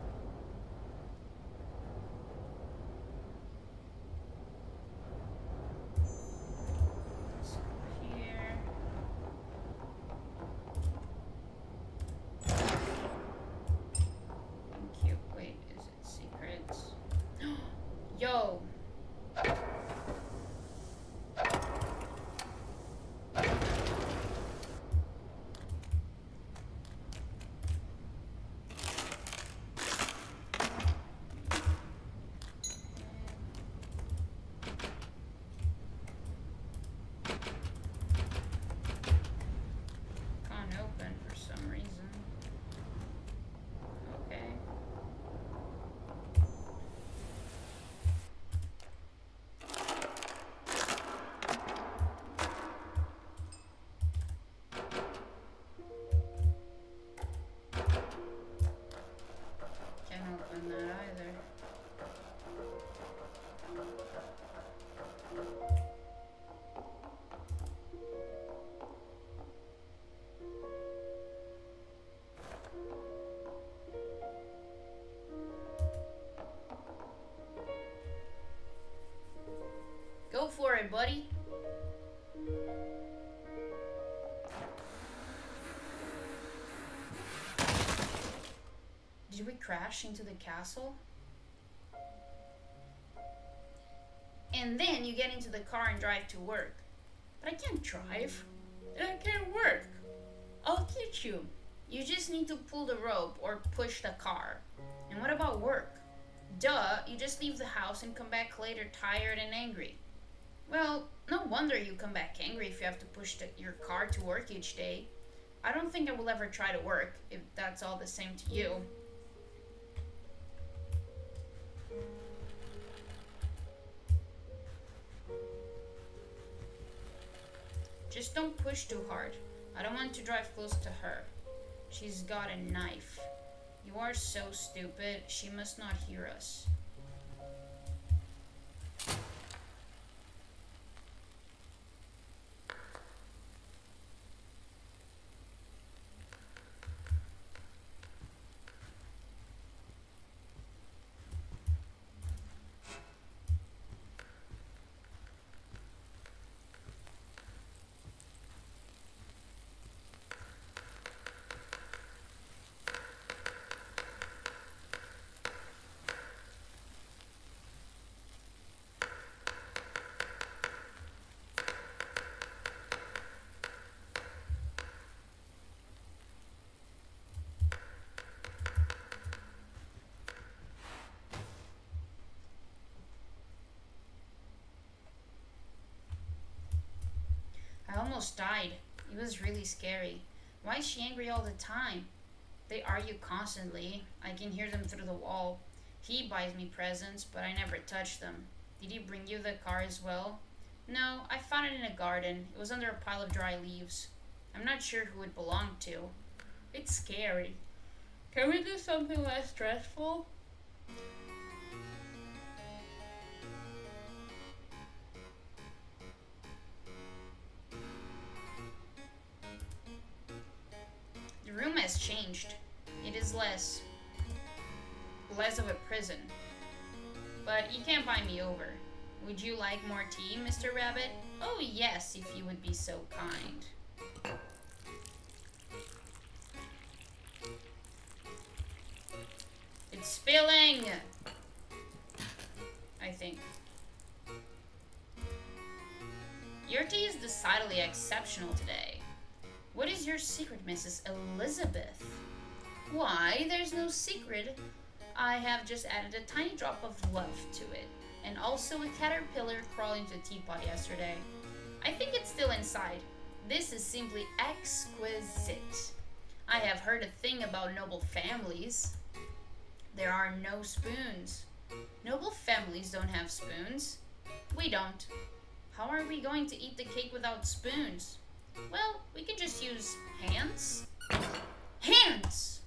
buddy. Did we crash into the castle? And then you get into the car and drive to work. But I can't drive. I can't work. I'll teach you. You just need to pull the rope or push the car. And what about work? Duh, you just leave the house and come back later tired and angry. Well, no wonder you come back angry if you have to push the, your car to work each day. I don't think I will ever try to work if that's all the same to you. Just don't push too hard. I don't want to drive close to her. She's got a knife. You are so stupid. She must not hear us. I almost died. It was really scary. Why is she angry all the time? They argue constantly. I can hear them through the wall. He buys me presents, but I never touch them. Did he bring you the car as well? No, I found it in a garden. It was under a pile of dry leaves. I'm not sure who it belonged to. It's scary. Can we do something less stressful? Mr. Rabbit? Oh yes, if you would be so kind. It's spilling! I think. Your tea is decidedly exceptional today. What is your secret, Mrs. Elizabeth? Why, there's no secret. I have just added a tiny drop of love to it. And also a caterpillar crawled into the teapot yesterday. I think it's still inside. This is simply exquisite. I have heard a thing about noble families. There are no spoons. Noble families don't have spoons. We don't. How are we going to eat the cake without spoons? Well, we could just use hands. Hands!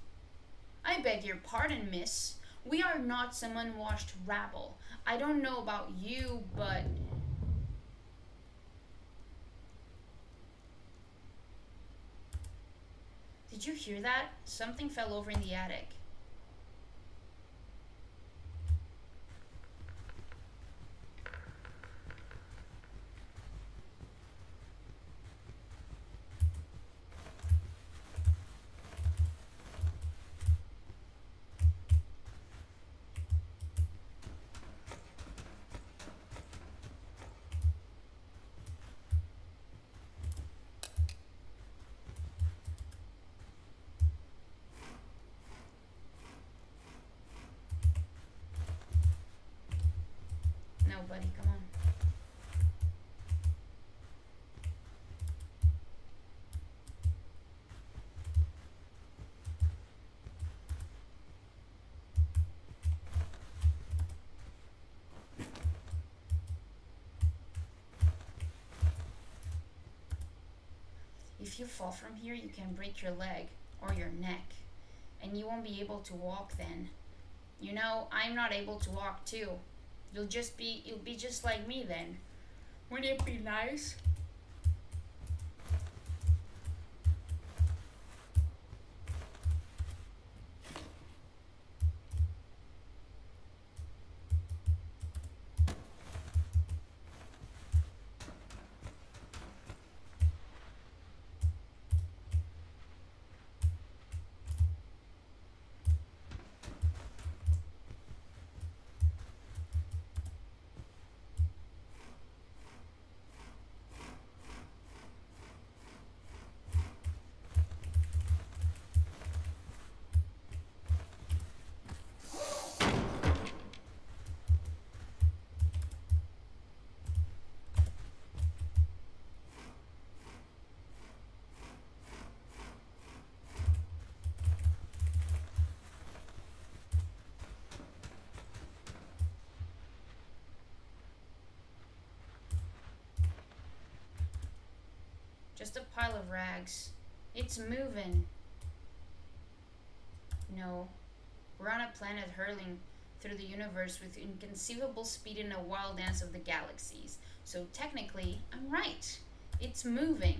I beg your pardon, miss. We are not some unwashed rabble. I don't know about you, but. Did you hear that? Something fell over in the attic. No, buddy, come on. If you fall from here, you can break your leg or your neck, and you won't be able to walk then. You know, I'm not able to walk too. You'll just be you'll be just like me then. Wouldn't it be nice? Just a pile of rags. It's moving. No. We're on a planet hurling through the universe with inconceivable speed in a wild dance of the galaxies. So technically, I'm right. It's moving.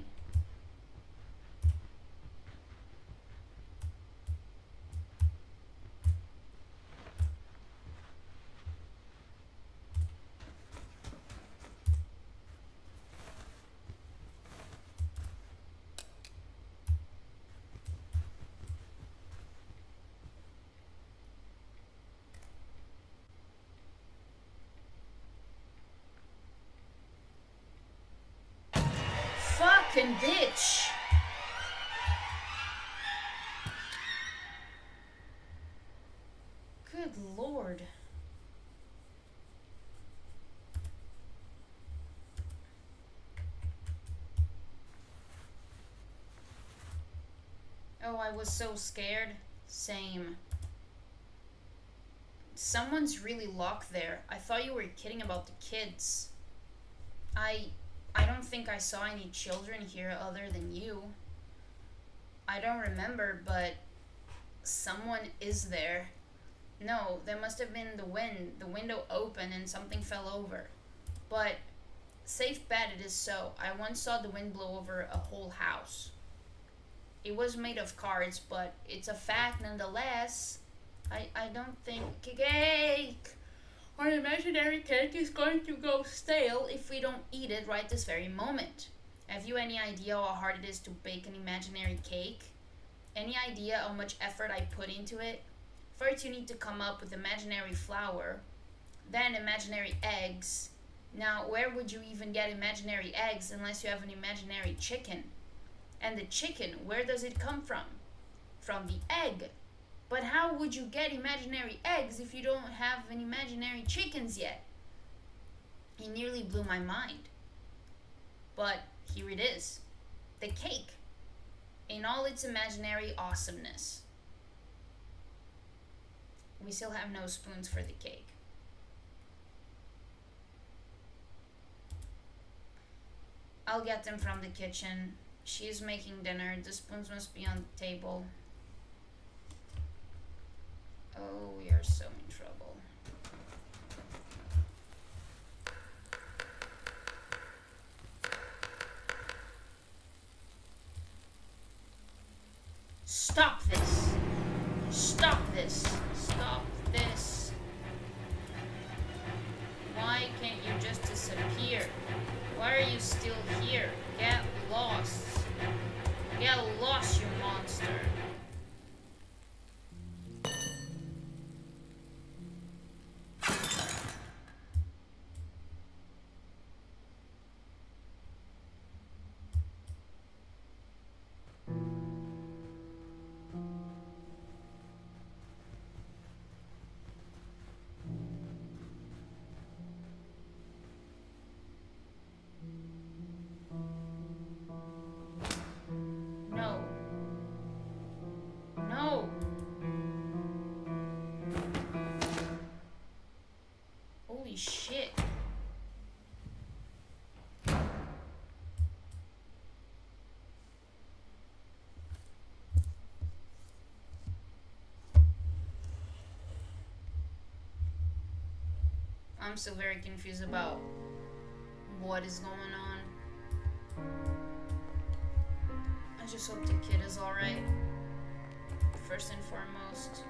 Oh, I was so scared. Same. Someone's really locked there. I thought you were kidding about the kids. I I don't think I saw any children here other than you. I don't remember, but someone is there. No, there must have been the wind. The window opened and something fell over. But safe bet it is so. I once saw the wind blow over a whole house. It was made of cards, but it's a fact nonetheless. I, I don't think cake. Our imaginary cake is going to go stale if we don't eat it right this very moment. Have you any idea how hard it is to bake an imaginary cake? Any idea how much effort I put into it? First, you need to come up with imaginary flour, then imaginary eggs. Now, where would you even get imaginary eggs unless you have an imaginary chicken? And the chicken, where does it come from? From the egg. But how would you get imaginary eggs if you don't have an imaginary chickens yet? He nearly blew my mind. But here it is the cake in all its imaginary awesomeness. We still have no spoons for the cake. I'll get them from the kitchen. She's making dinner. The spoons must be on the table. Oh, we are so in trouble. Stop this! Stop this! Stop this! Why can't you just disappear? Why are you still here? Get lost! Get lost, you monster! I'm still very confused about what is going on. I just hope the kid is alright. First and foremost.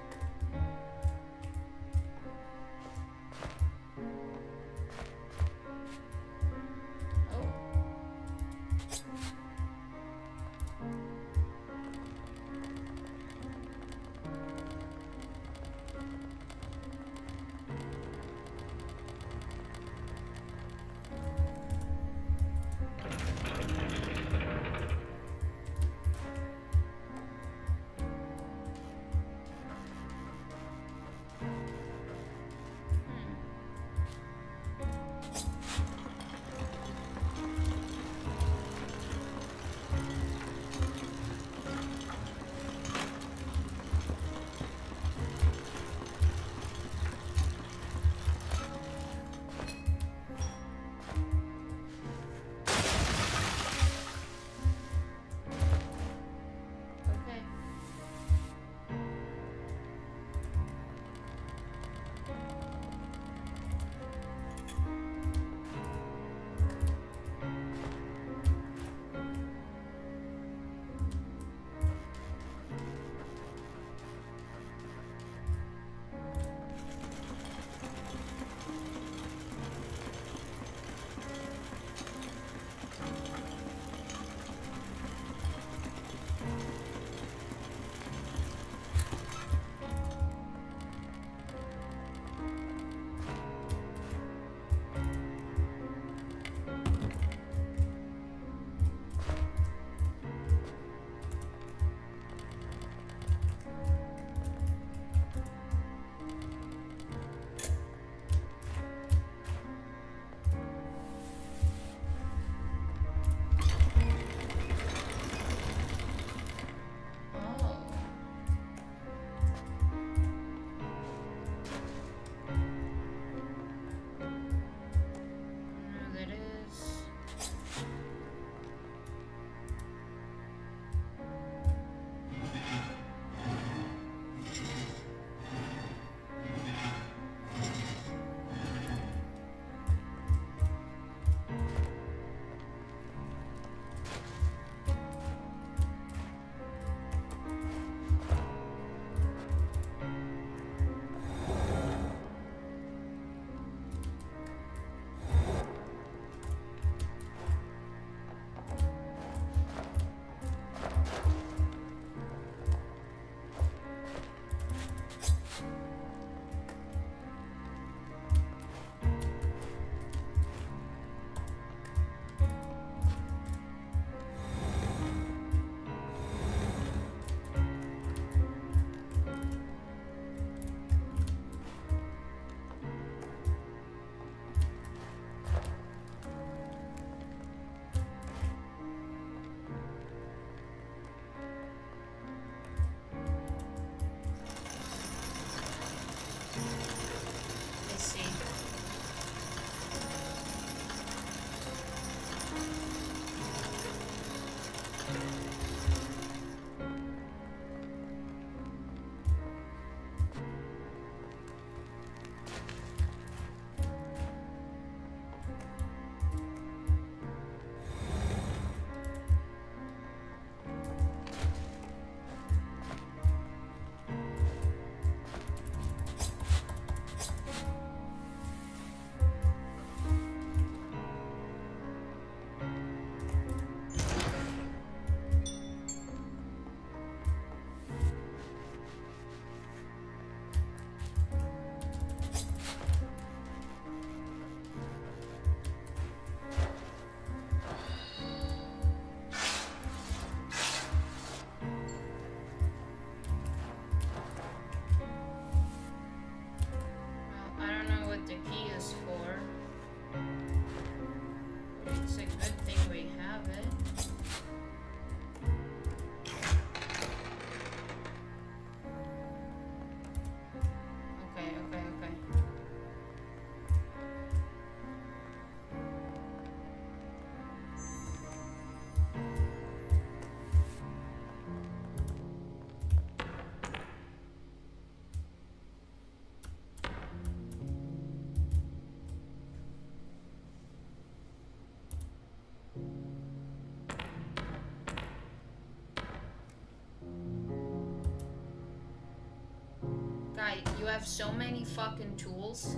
the key is You have so many fucking tools.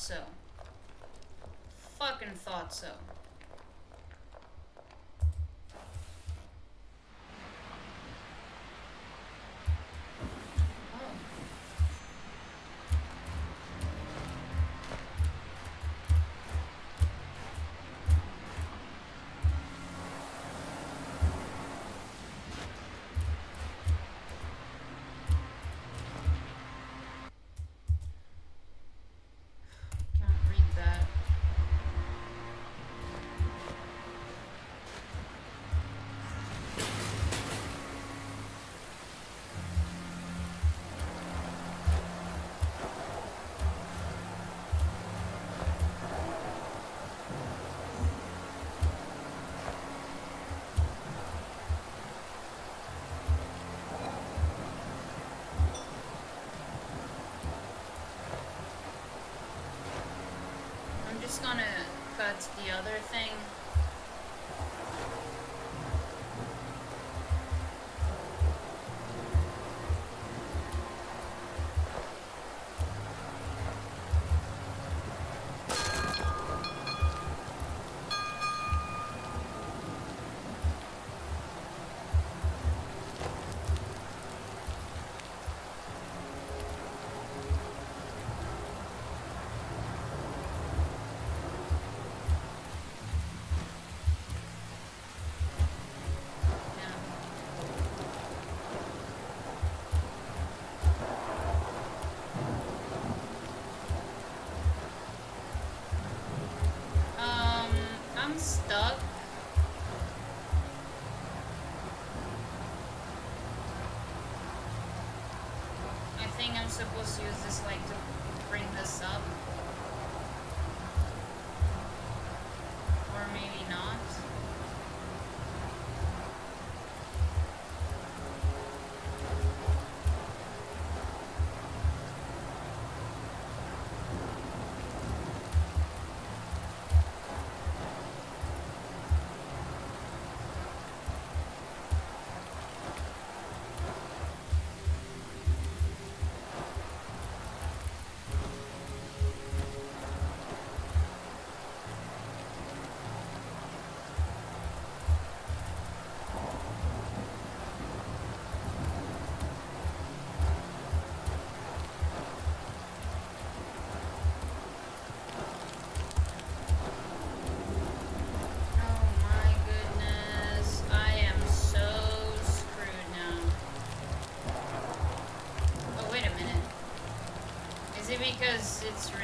So. Fucking thought so. The other thing. Supposed to use this like to because it's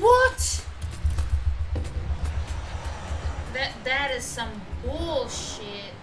What? That that is some bullshit.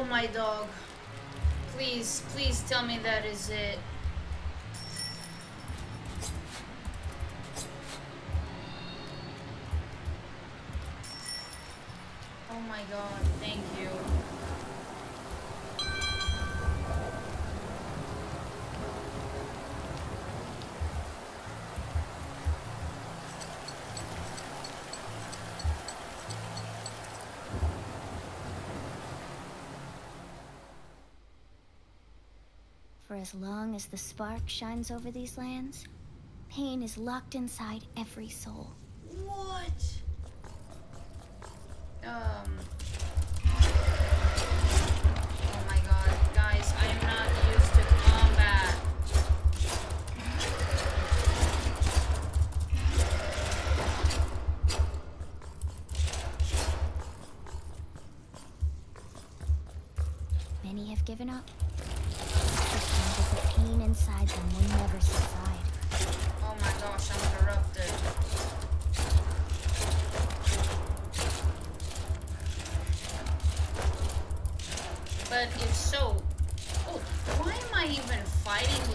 Oh my dog. Please, please tell me that is it. Oh my god. for as long as the spark shines over these lands, pain is locked inside every soul. fighting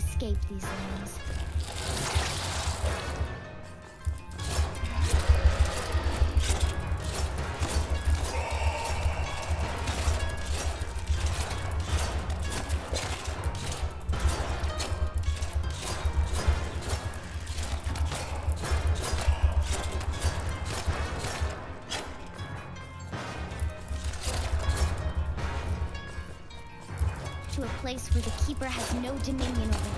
escape these lands. to a place where the Keeper has no dominion over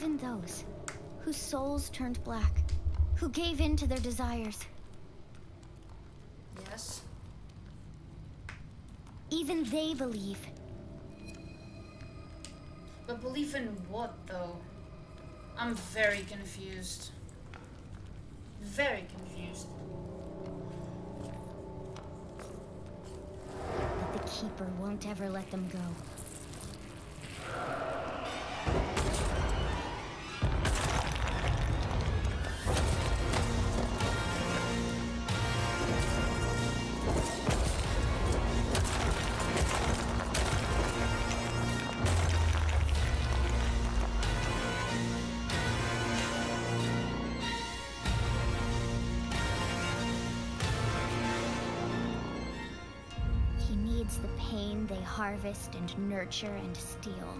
Even those whose souls turned black, who gave in to their desires. Yes. Even they believe. But belief in what, though? I'm very confused. Very confused. But the Keeper won't ever let them go. Harvest and nurture and steal.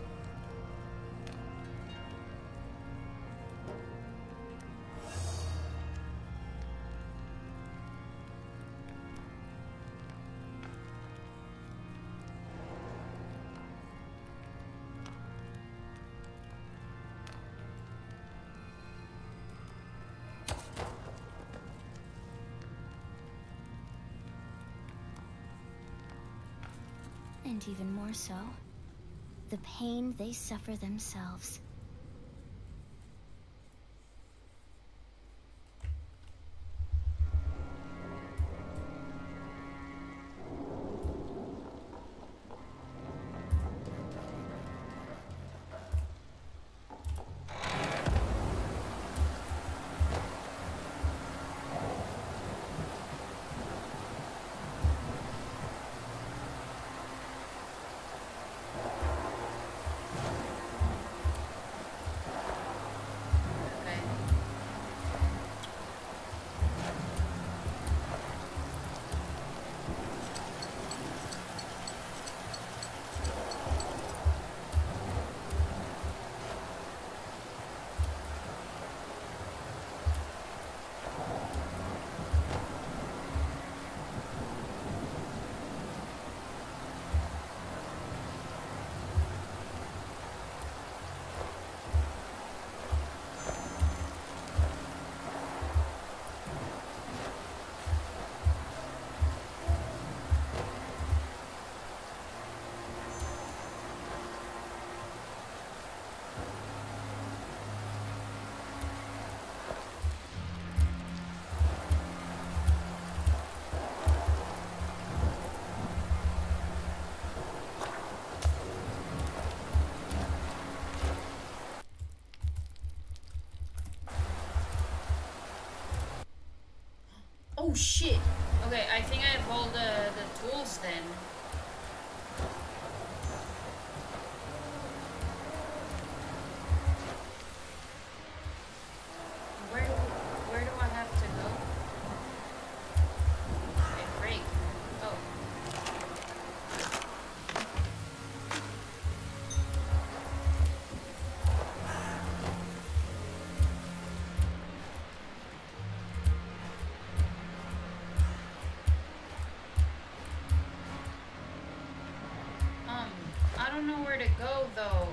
Even more so, the pain they suffer themselves. Shit. Okay, I think I have all the, the tools then. No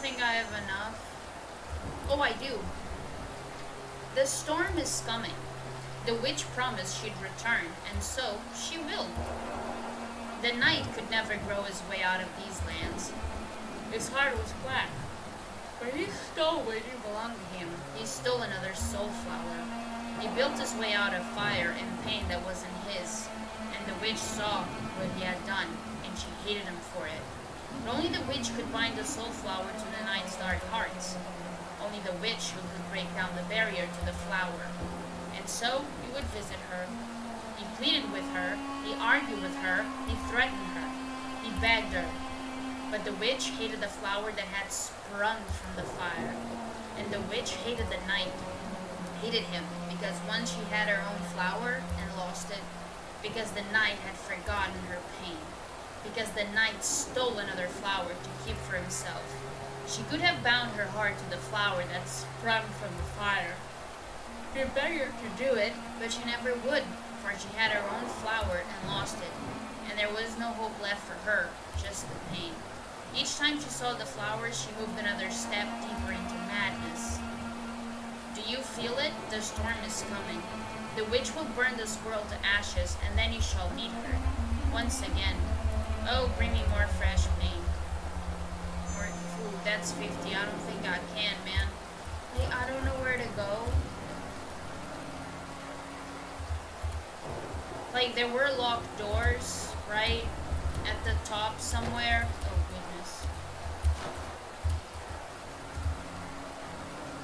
think I have enough. Oh, I do. The storm is coming. The witch promised she'd return, and so she will. The knight could never grow his way out of these lands. His heart was black, but he stole what didn't belong to him. He stole another soul flower. He built his way out of fire and pain that wasn't his, and the witch saw what he had done, and she hated him for it. But only the witch could bind the soul flower to the knight's dark heart. Only the witch who could break down the barrier to the flower. And so he would visit her. He pleaded with her, he argued with her, he threatened her, he begged her. But the witch hated the flower that had sprung from the fire. And the witch hated the knight, hated him, because once she had her own flower and lost it, because the knight had forgotten her pain because the knight stole another flower to keep for himself. She could have bound her heart to the flower that sprung from the fire. She begged her to do it, but she never would, for she had her own flower and lost it, and there was no hope left for her, just the pain. Each time she saw the flowers, she moved another step deeper into madness. Do you feel it? The storm is coming. The witch will burn this world to ashes, and then you shall meet her. Once again, Oh, bring me more fresh paint. More food. That's 50. I don't think I can, man. Hey, I don't know where to go. Like, there were locked doors, right? At the top somewhere. Oh, goodness.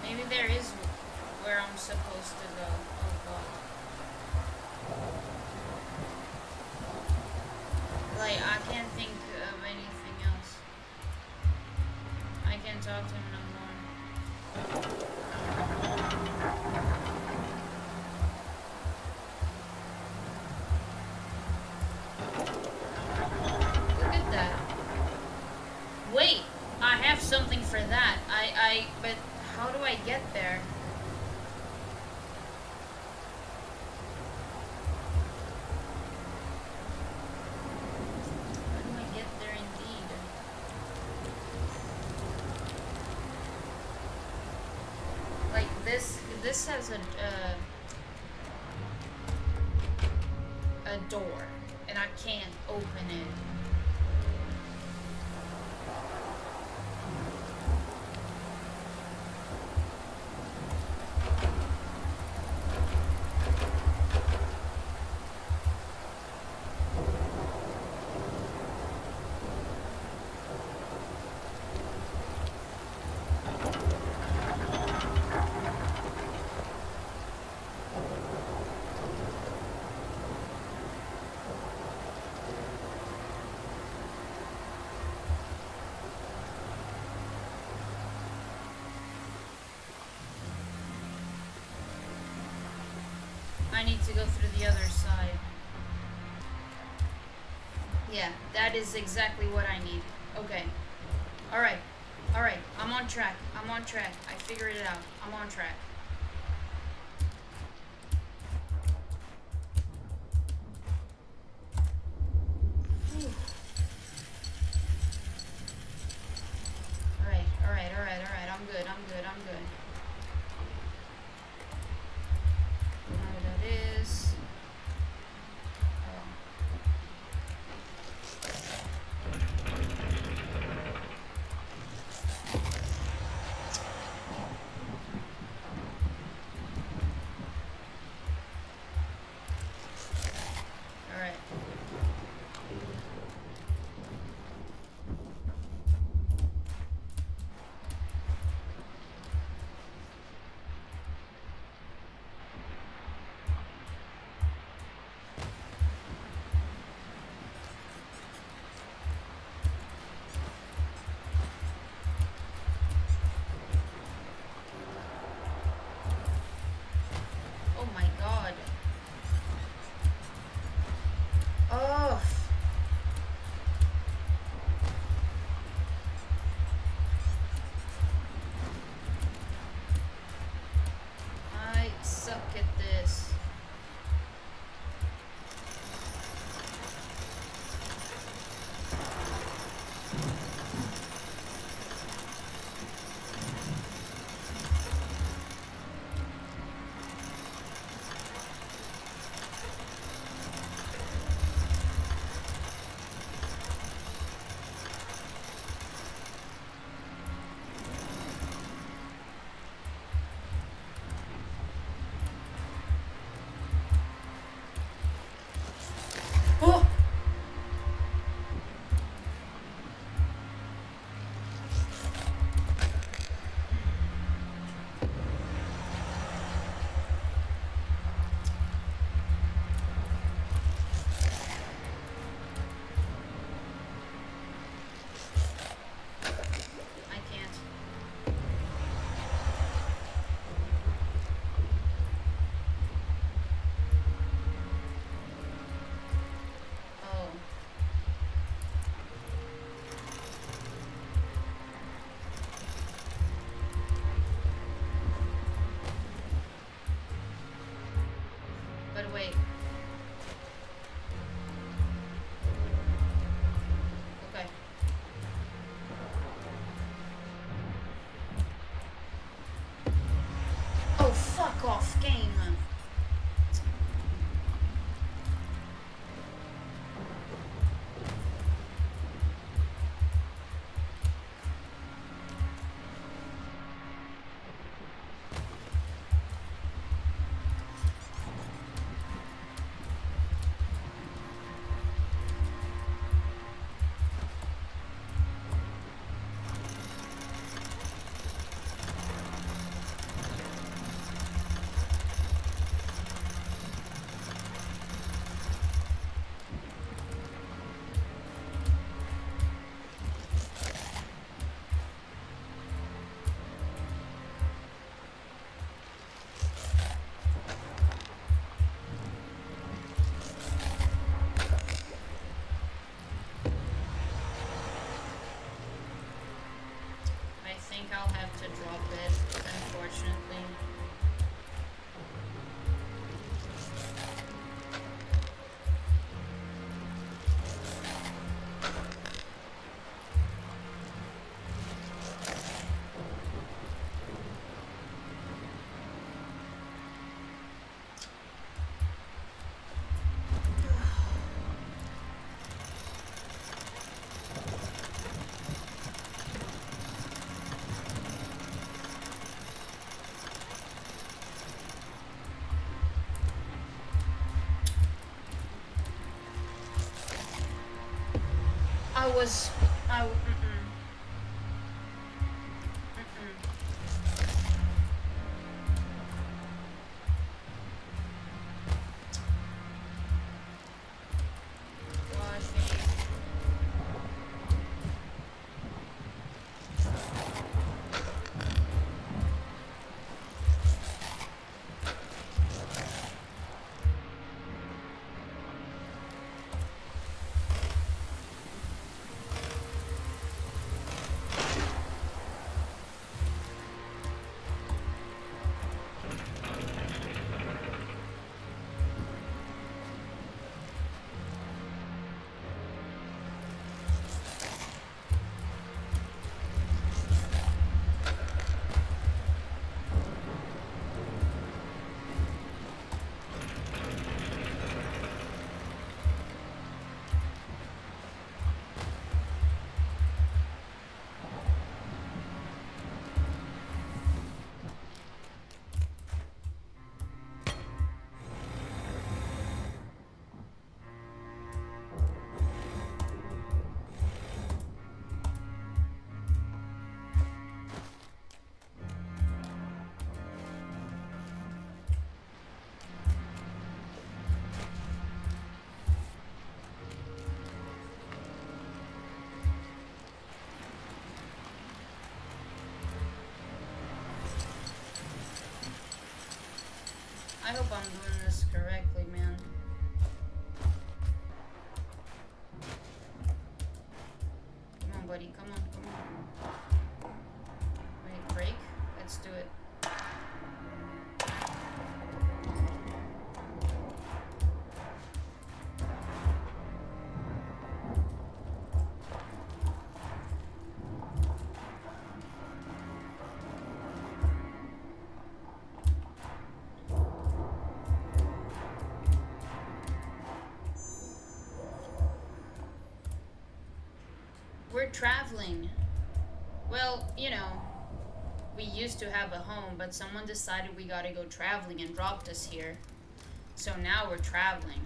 Maybe there is where I'm supposed to go. I can't talk to him no more. Look at that. Wait, I have something for that. I, I, but how do I get there? This has a uh, a door, and I can't open it. I need to go through the other side. Yeah, that is exactly what I need. Okay. Alright. Alright, I'm on track. I'm on track. I figured it out. I'm on track. wait. Think I'll have to drop it, unfortunately. Was I hope I'm doing We're traveling. Well, you know, we used to have a home, but someone decided we gotta go traveling and dropped us here. So now we're traveling.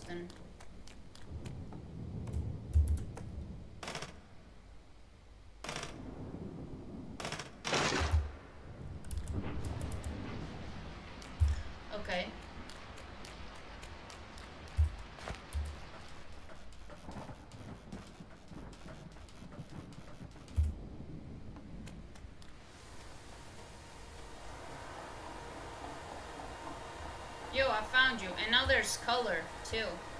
Hmm. Okay. Yo, I found you. And now there's color, too.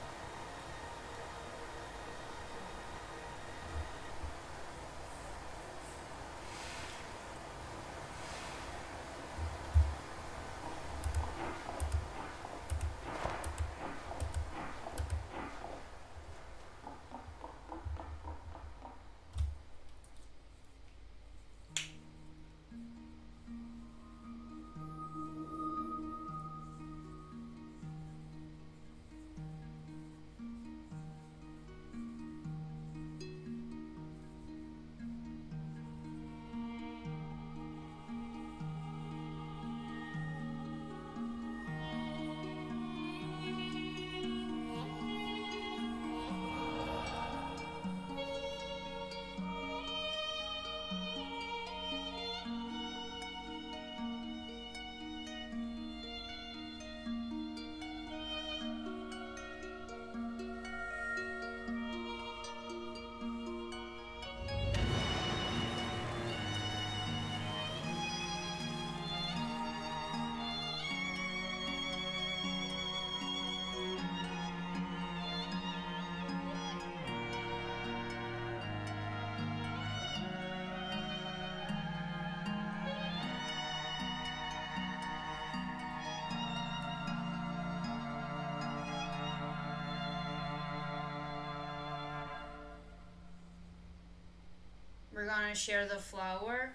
We're gonna share the flower.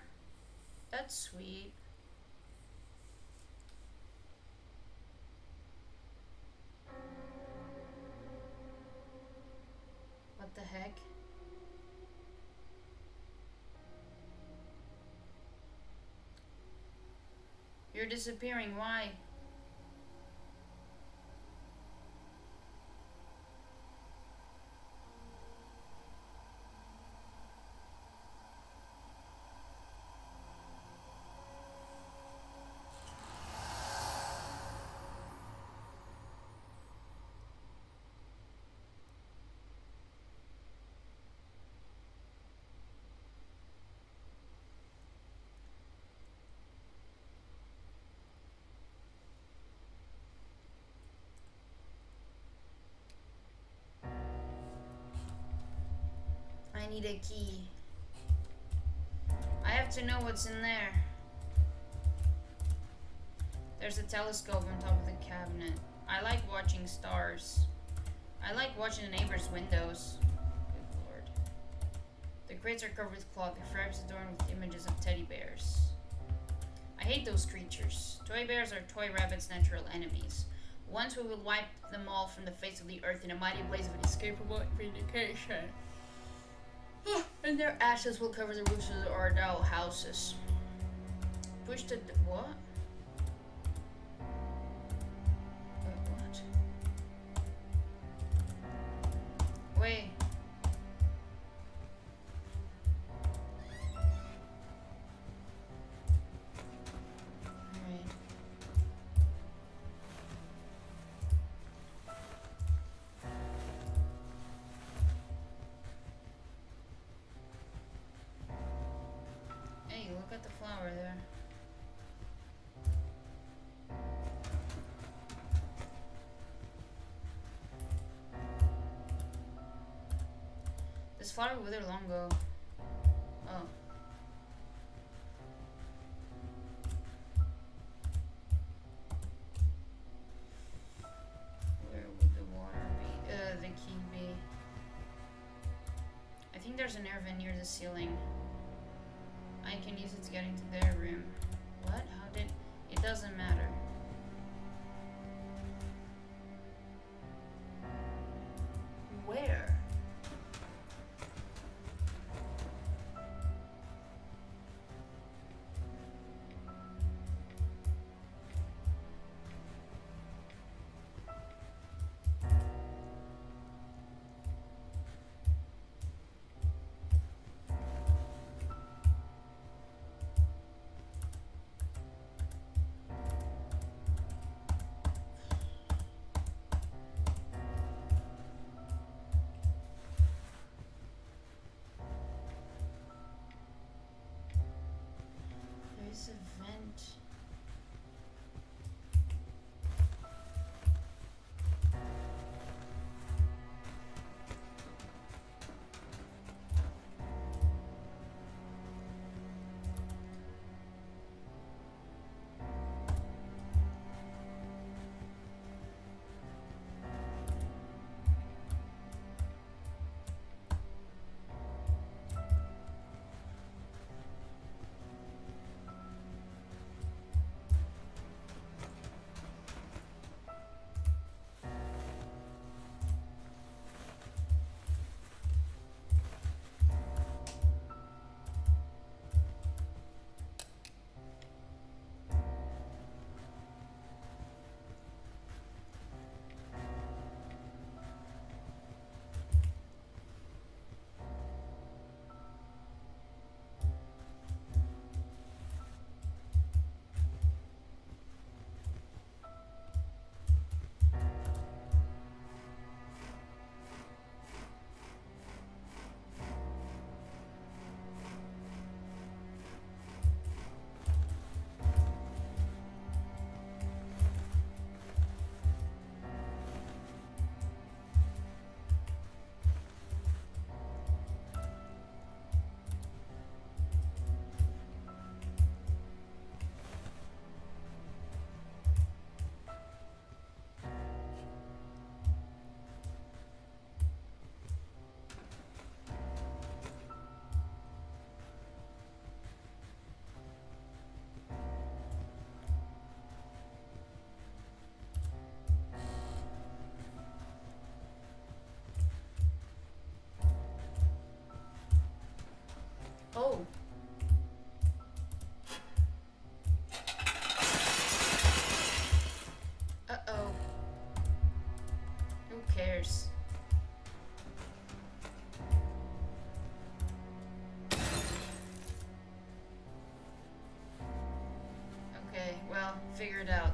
That's sweet. What the heck? You're disappearing, why? I need a key. I have to know what's in there. There's a telescope on top of the cabinet. I like watching stars. I like watching the neighbor's windows. Good lord. The crates are covered with cloth, the frames adorned with images of teddy bears. I hate those creatures. Toy bears are toy rabbits' natural enemies. Once we will wipe them all from the face of the earth in a mighty blaze of inescapable vindication. And their ashes will cover the roofs of our Ardell houses. Push the what? Flower withered long ago. Oh. Where would the water be? Uh, the key be? I think there's an air vent near the ceiling. I can use it to get into their room. What? How did... It doesn't matter. Well, figure it out.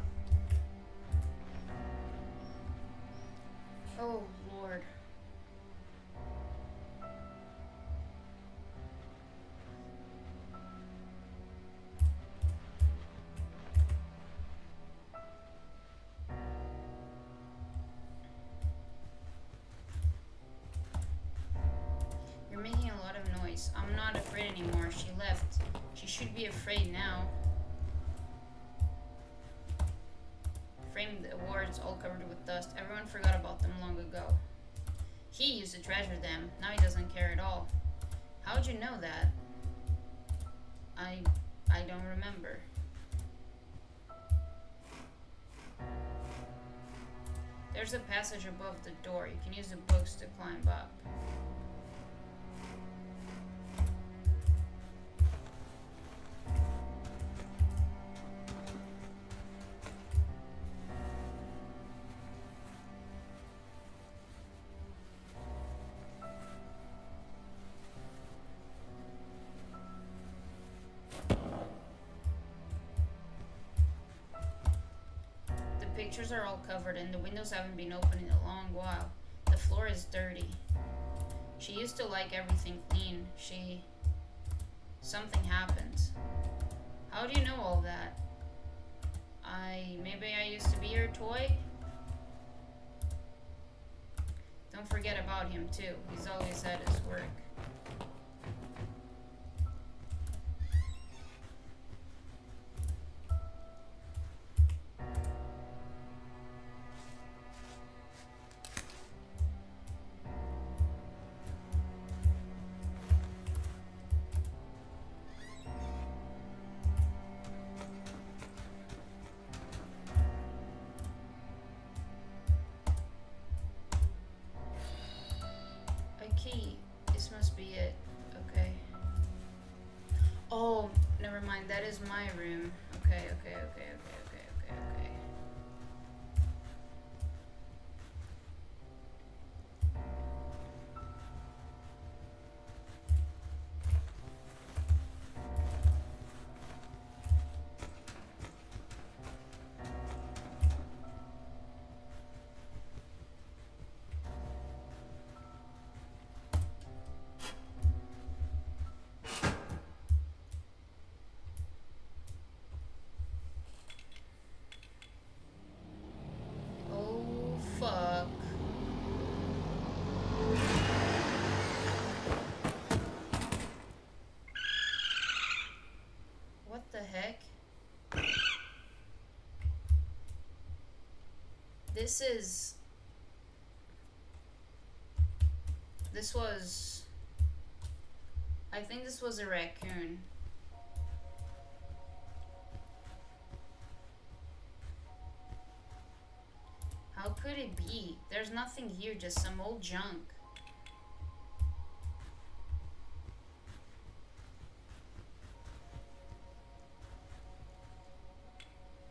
Oh, Lord. You're making a lot of noise. I'm not afraid anymore. She left. She should be afraid now. Framed awards all covered with dust. Everyone forgot about them long ago. He used to treasure them. Now he doesn't care at all. How'd you know that? I I don't remember. There's a passage above the door. You can use the books to climb up. Are all covered and the windows haven't been open in a long while. The floor is dirty. She used to like everything clean. She. Something happened. How do you know all that? I. Maybe I used to be your toy? Don't forget about him, too. He's always at his work. This is. This was. I think this was a raccoon. How could it be? There's nothing here, just some old junk.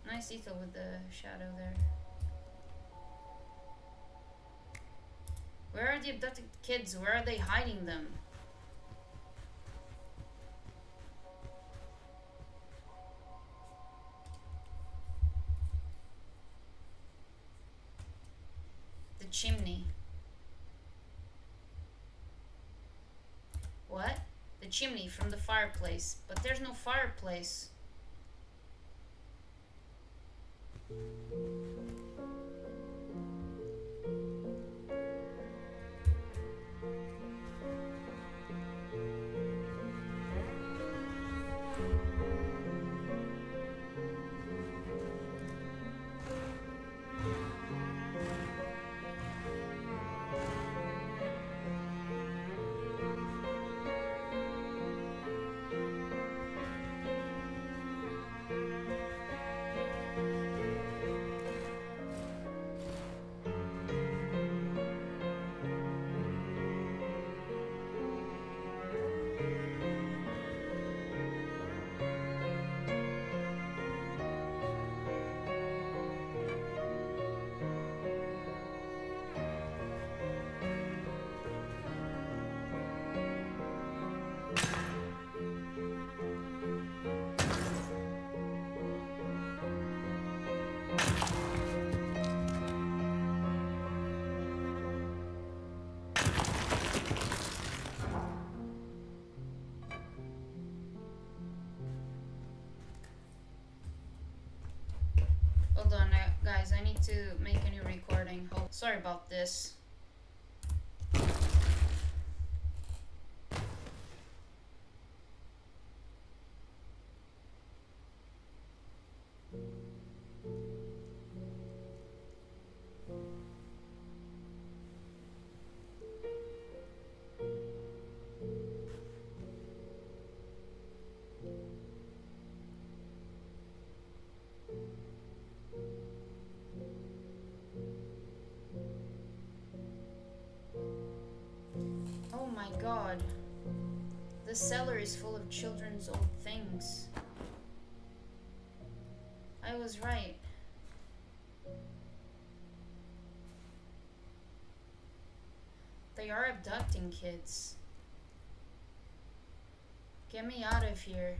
Nice detail with the shadow there. Where are the abducted kids? Where are they hiding them? The chimney. What? The chimney from the fireplace. But there's no fireplace. I need to make a new recording. Oh, sorry about this. The cellar is full of children's old things. I was right. They are abducting kids. Get me out of here.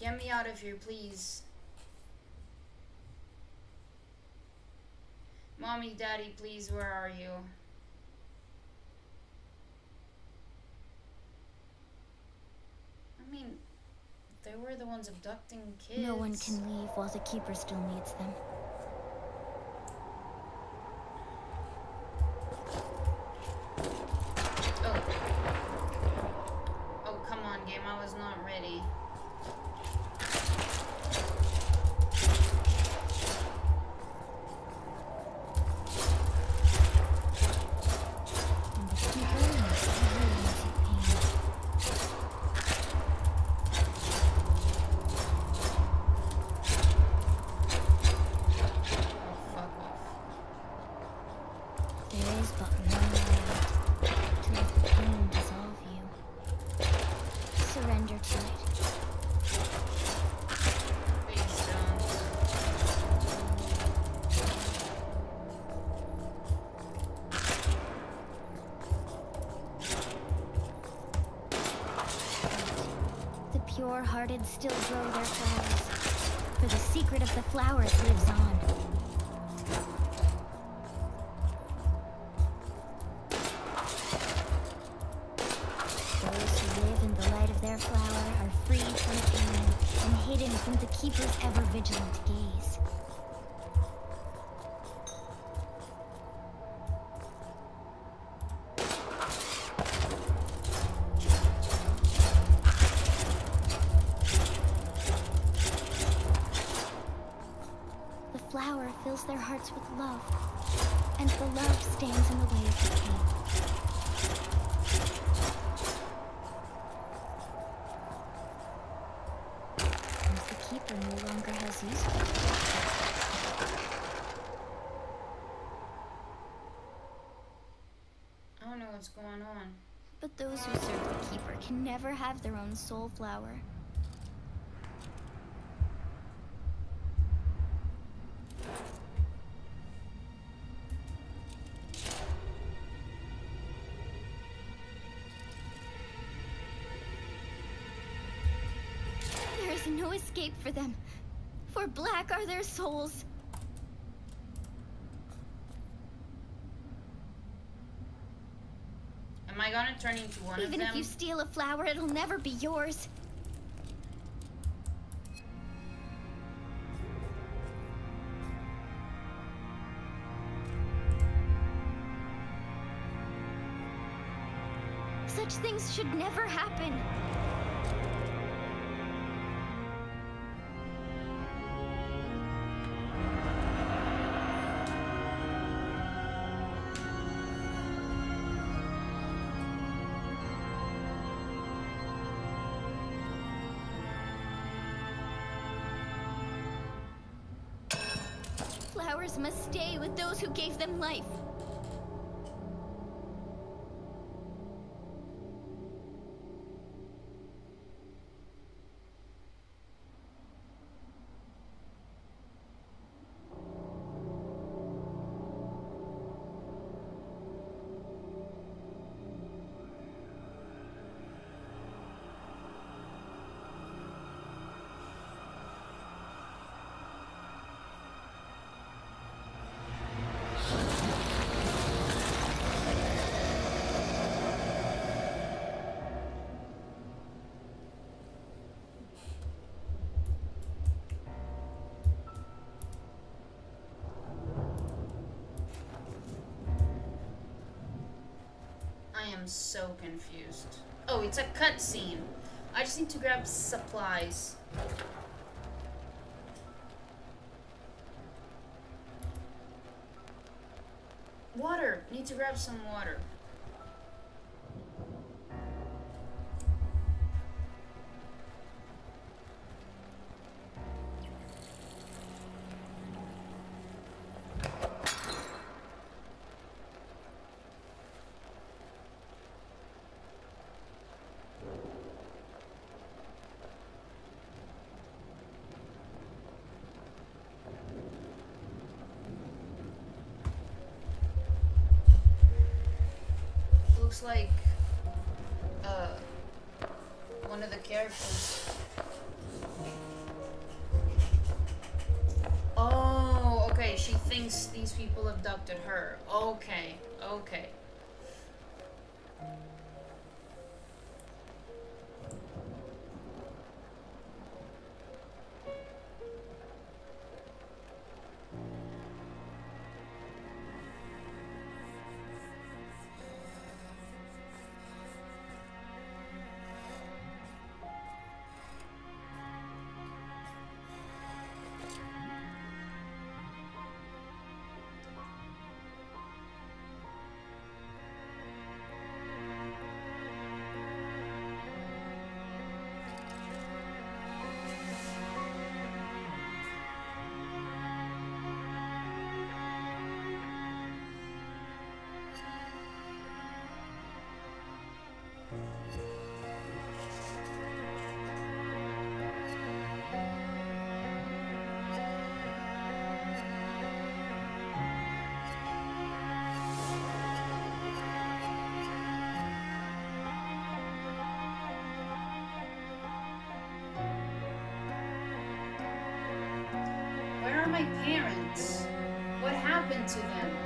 Get me out of here, please. Mommy, Daddy, please, where are you? I mean, they were the ones abducting kids. No one can leave while the Keeper still needs them. Flowers lives on. Stands in the way of the king. And the keeper no longer has use for it. I don't know what's going on. But those who serve the keeper can never have their own soul flower. Escape for them, for black are their souls. Am I gonna turn into one Even of them? if you steal a flower, it'll never be yours. Such things should never happen. Gave them life. I'm so confused. Oh, it's a cutscene. I just need to grab supplies. Water! Need to grab some water. My parents? What happened to them?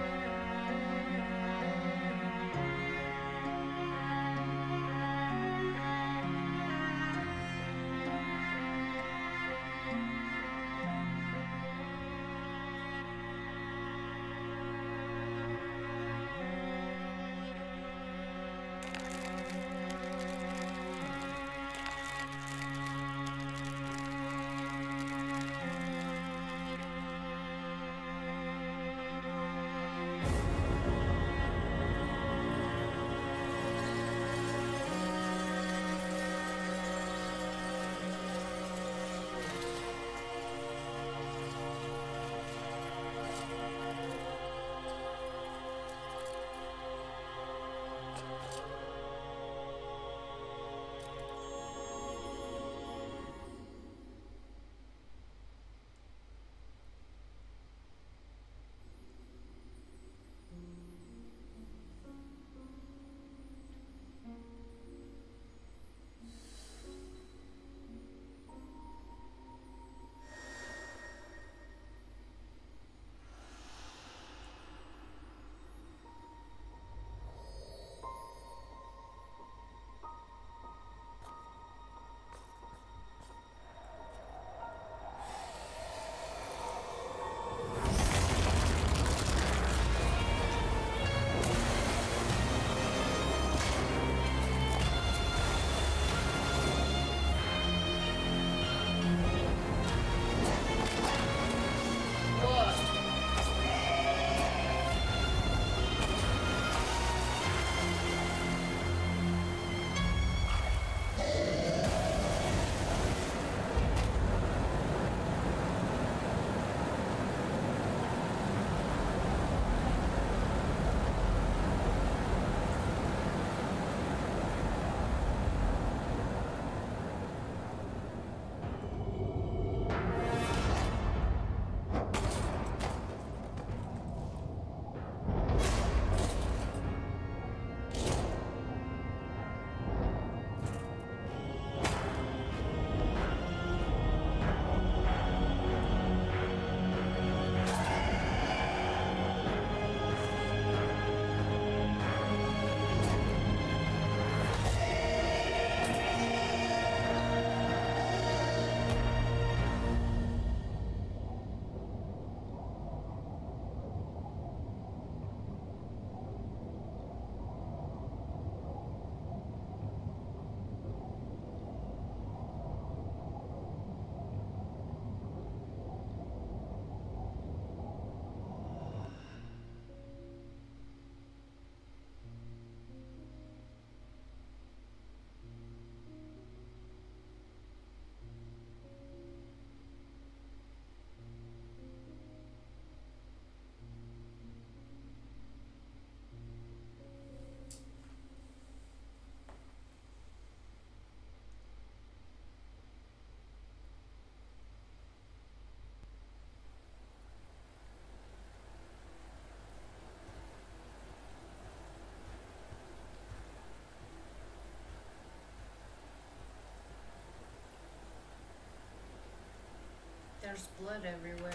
There's blood everywhere.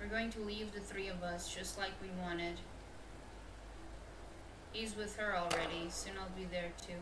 We're going to leave the three of us just like we wanted. He's with her already, soon I'll be there too.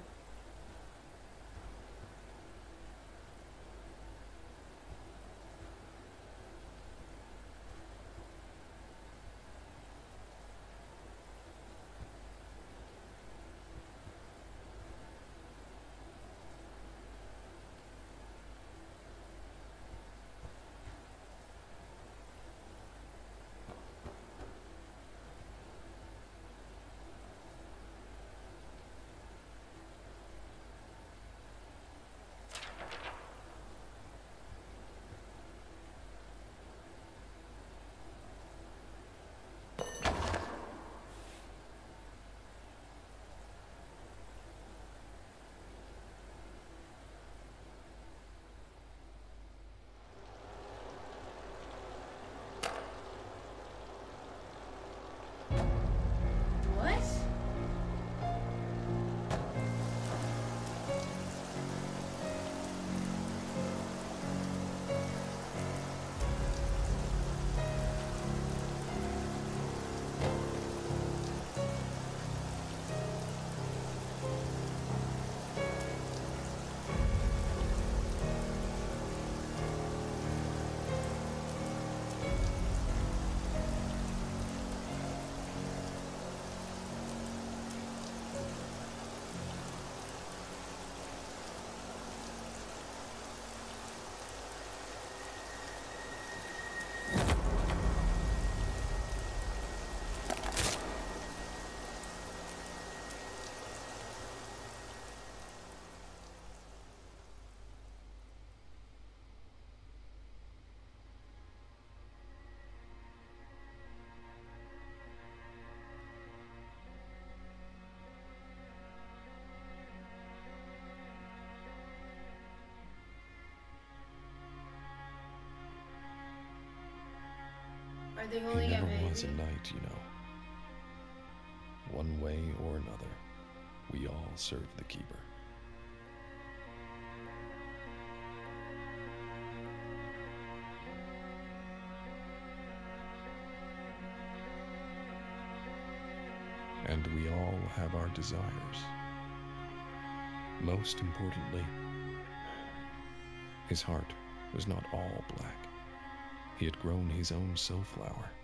Are they He never was a knight, you know. One way or another, we all serve the Keeper. And we all have our desires. Most importantly, his heart was not all black. He had grown his own soulflower. Are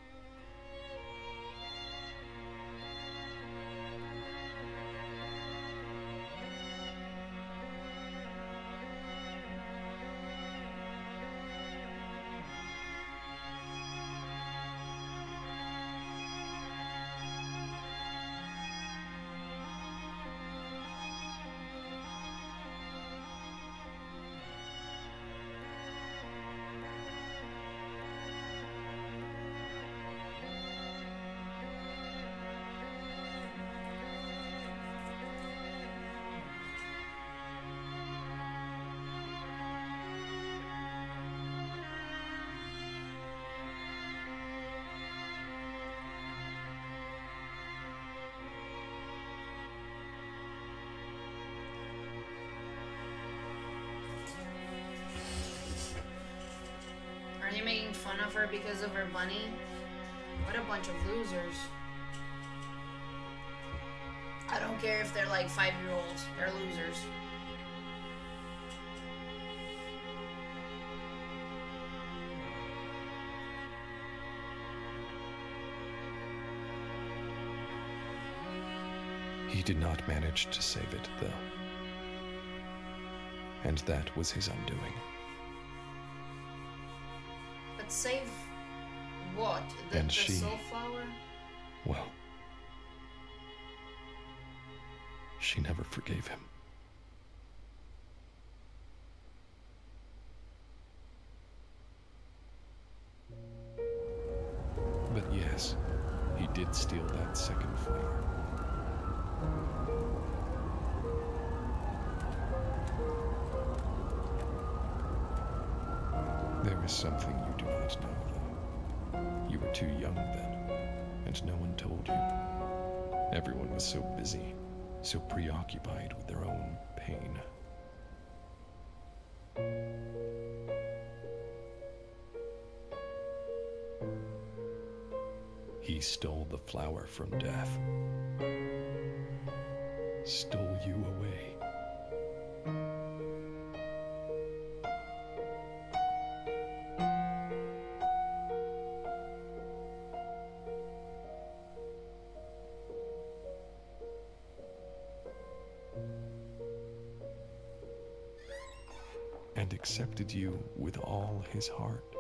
because of her bunny? What a bunch of losers. I don't care if they're like five year olds, they're losers. He did not manage to save it, though. And that was his undoing. But save The, And the she- soulflower? Well, she never forgave him. But yes, he did steal that second flower. There is something you do not know. You were too young then, and no one told you. Everyone was so busy, so preoccupied with their own pain. He stole the flower from death, stole you away. His heart.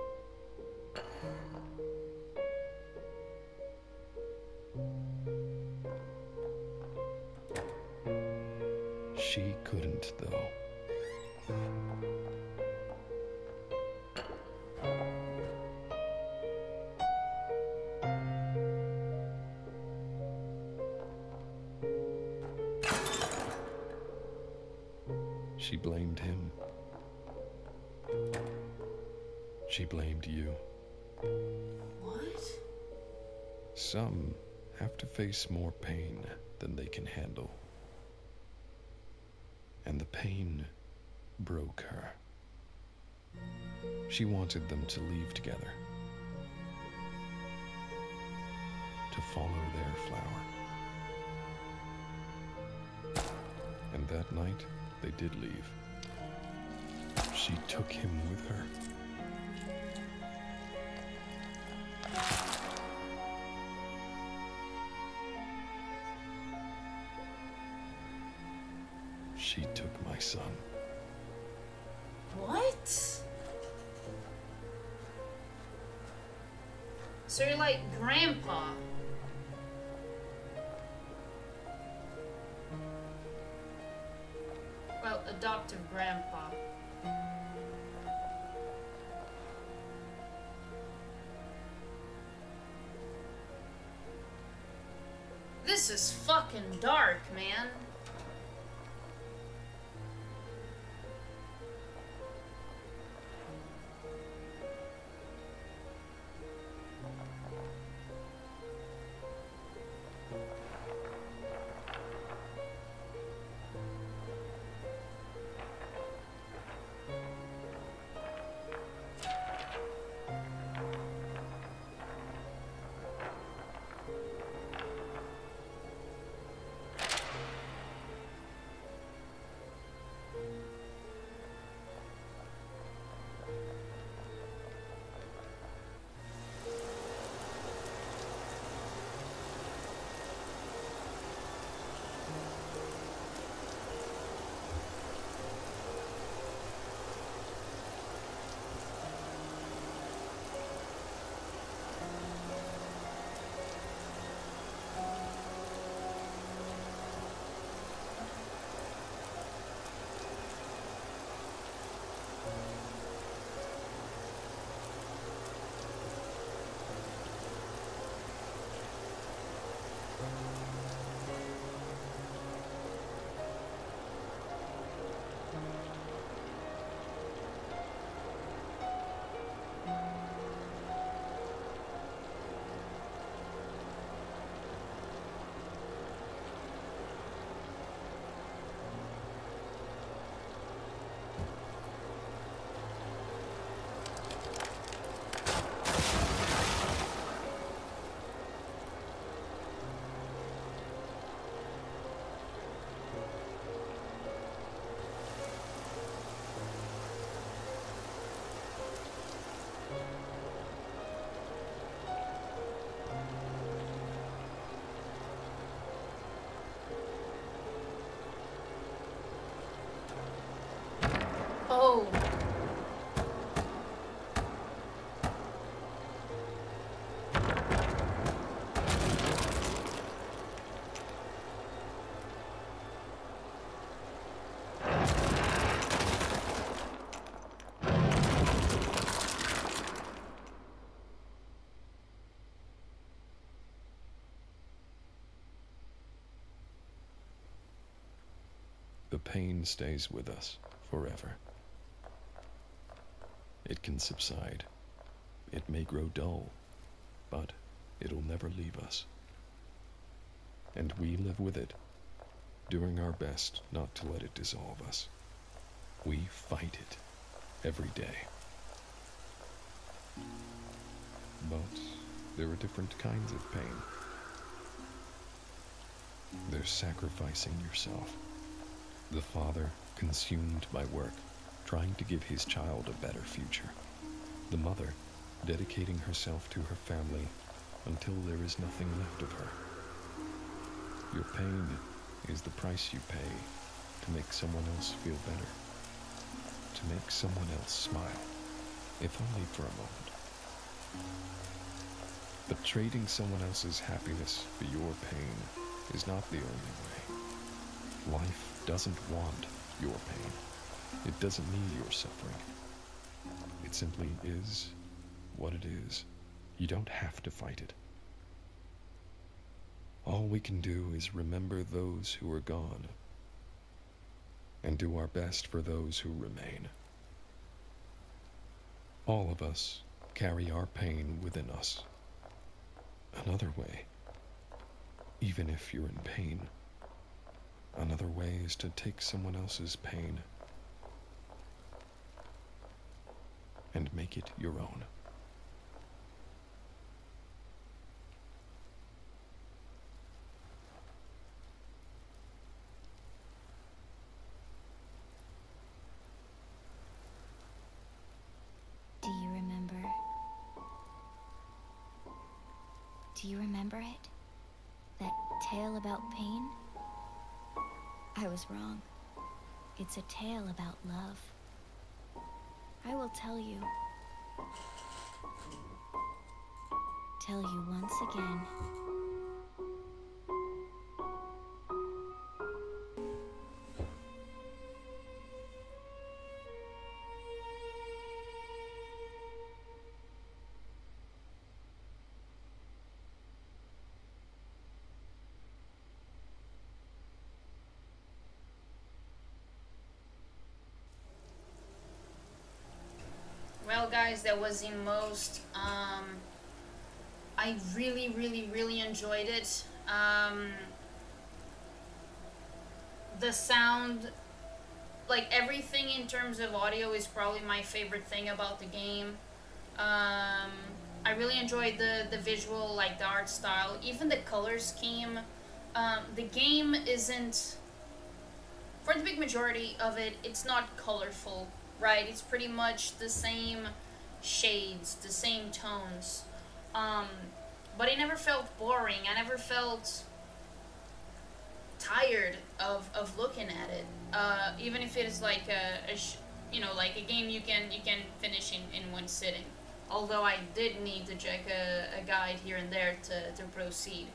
You. What? Some have to face more pain than they can handle. And the pain broke her. She wanted them to leave together, to follow their flower. And that night, they did leave. She took him with her. This is fucking dark, man. Pain stays with us forever. It can subside. It may grow dull, but it'll never leave us. and we live with it, doing our best not to let it dissolve us. We fight it every day. But there are different kinds of pain. There's sacrificing yourself. The father, consumed by work, trying to give his child a better future. The mother, dedicating herself to her family until there is nothing left of her. Your pain is the price you pay to make someone else feel better, to make someone else smile, if only for a moment. But trading someone else's happiness for your pain is not the only way. Life doesn't want your pain. It doesn't need your suffering. It simply is what it is. You don't have to fight it. All we can do is remember those who are gone and do our best for those who remain. All of us carry our pain within us. Another way, even if you're in pain, another way is to take someone else's pain and make it your own. Do you remember? Do you remember it? That tale about pain? I was wrong. It's a tale about love. I will tell you. Tell you once again. That was INMOST. Um, I really, really, really enjoyed it. Um, the sound, like everything in terms of audio, is probably my favorite thing about the game. Um, I really enjoyed the the visual, like the art style, even the color scheme. Um, the game isn't, for the big majority of it, it's not colorful right? It's pretty much the same shades, the same tones. Um, but it never felt boring. I never felt tired of, of looking at it. Uh, even if it is like a, a you know like a game you can you can finish in, in one sitting. Although I did need to check a, a guide here and there to, to proceed.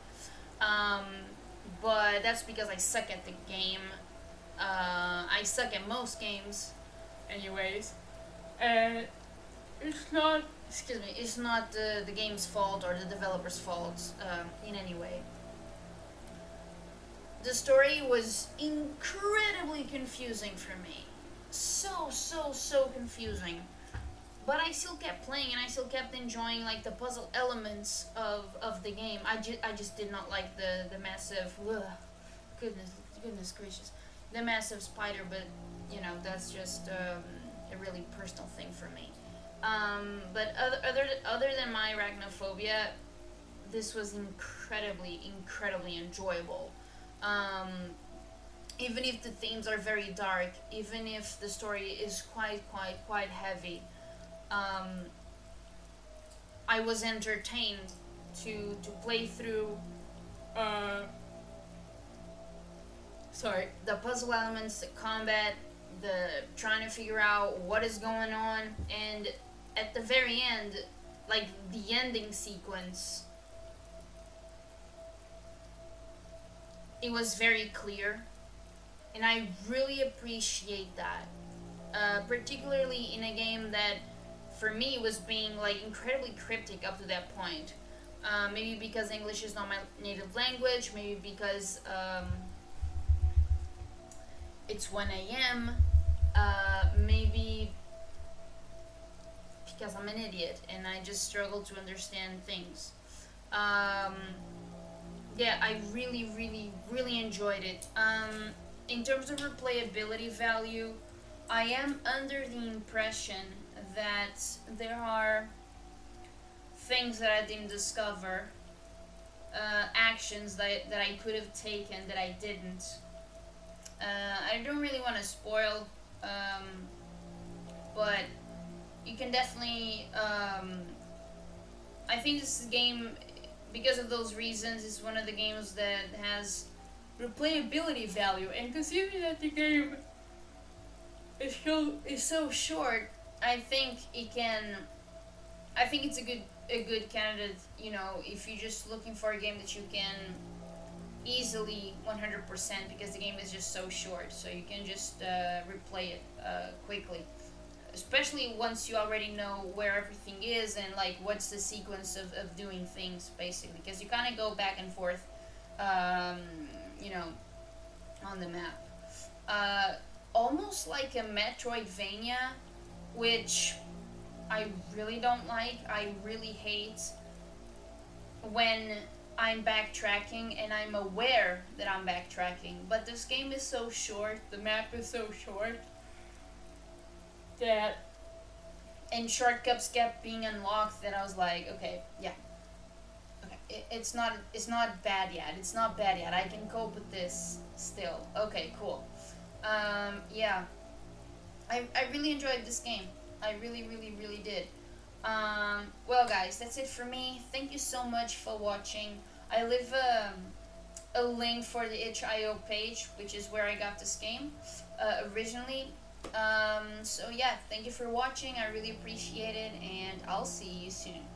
Um, but that's because I suck at the game. Uh, I suck at most games anyways. And it's not, excuse me, it's not the, the game's fault or the developer's fault um, in any way. The story was incredibly confusing for me. So, so, so confusing. But I still kept playing and I still kept enjoying like the puzzle elements of, of the game. I, just I just did not like the, the massive, ugh, goodness, goodness gracious, the massive spider, but you know that's just um, a really personal thing for me. Um, but other other other than my arachnophobia, this was incredibly incredibly enjoyable. Um, even if the themes are very dark, even if the story is quite quite quite heavy, um, I was entertained to to play through. Uh, sorry, the puzzle elements, the combat, the trying to figure out what is going on and at the very end like the ending sequence it was very clear and i really appreciate that uh, particularly in a game that for me was being like incredibly cryptic up to that point uh, maybe because english is not my native language maybe because um, it's 1 a.m. Uh, maybe because I'm an idiot and I just struggle to understand things. Um, yeah, I really, really, really enjoyed it. Um, in terms of replayability value, I am under the impression that there are things that I didn't discover, uh, actions that, that I could have taken that I didn't. Uh, I don't really want to spoil, um, but you can definitely. Um, I think this game, because of those reasons, is one of the games that has replayability value. And considering that the game is so is so short, I think it can. I think it's a good a good candidate. You know, if you're just looking for a game that you can easily 100% because the game is just so short, so you can just uh, replay it uh, quickly. Especially once you already know where everything is and like what's the sequence of, of doing things basically, because you kind of go back and forth, um, you know, on the map. Uh, almost like a Metroidvania, which I really don't like. I really hate when I'm backtracking and I'm aware that I'm backtracking. But this game is so short, the map is so short, that. And shortcuts kept being unlocked that I was like, okay, yeah. Okay, it, it's not it's not bad yet. It's not bad yet. I can cope with this still. Okay, cool. Um, yeah. I, I really enjoyed this game. I really, really, really did. Um, well, guys, that's it for me. Thank you so much for watching. I leave um, a link for the itch.io page, which is where I got this game uh, originally. Um, so yeah, thank you for watching. I really appreciate it, and I'll see you soon.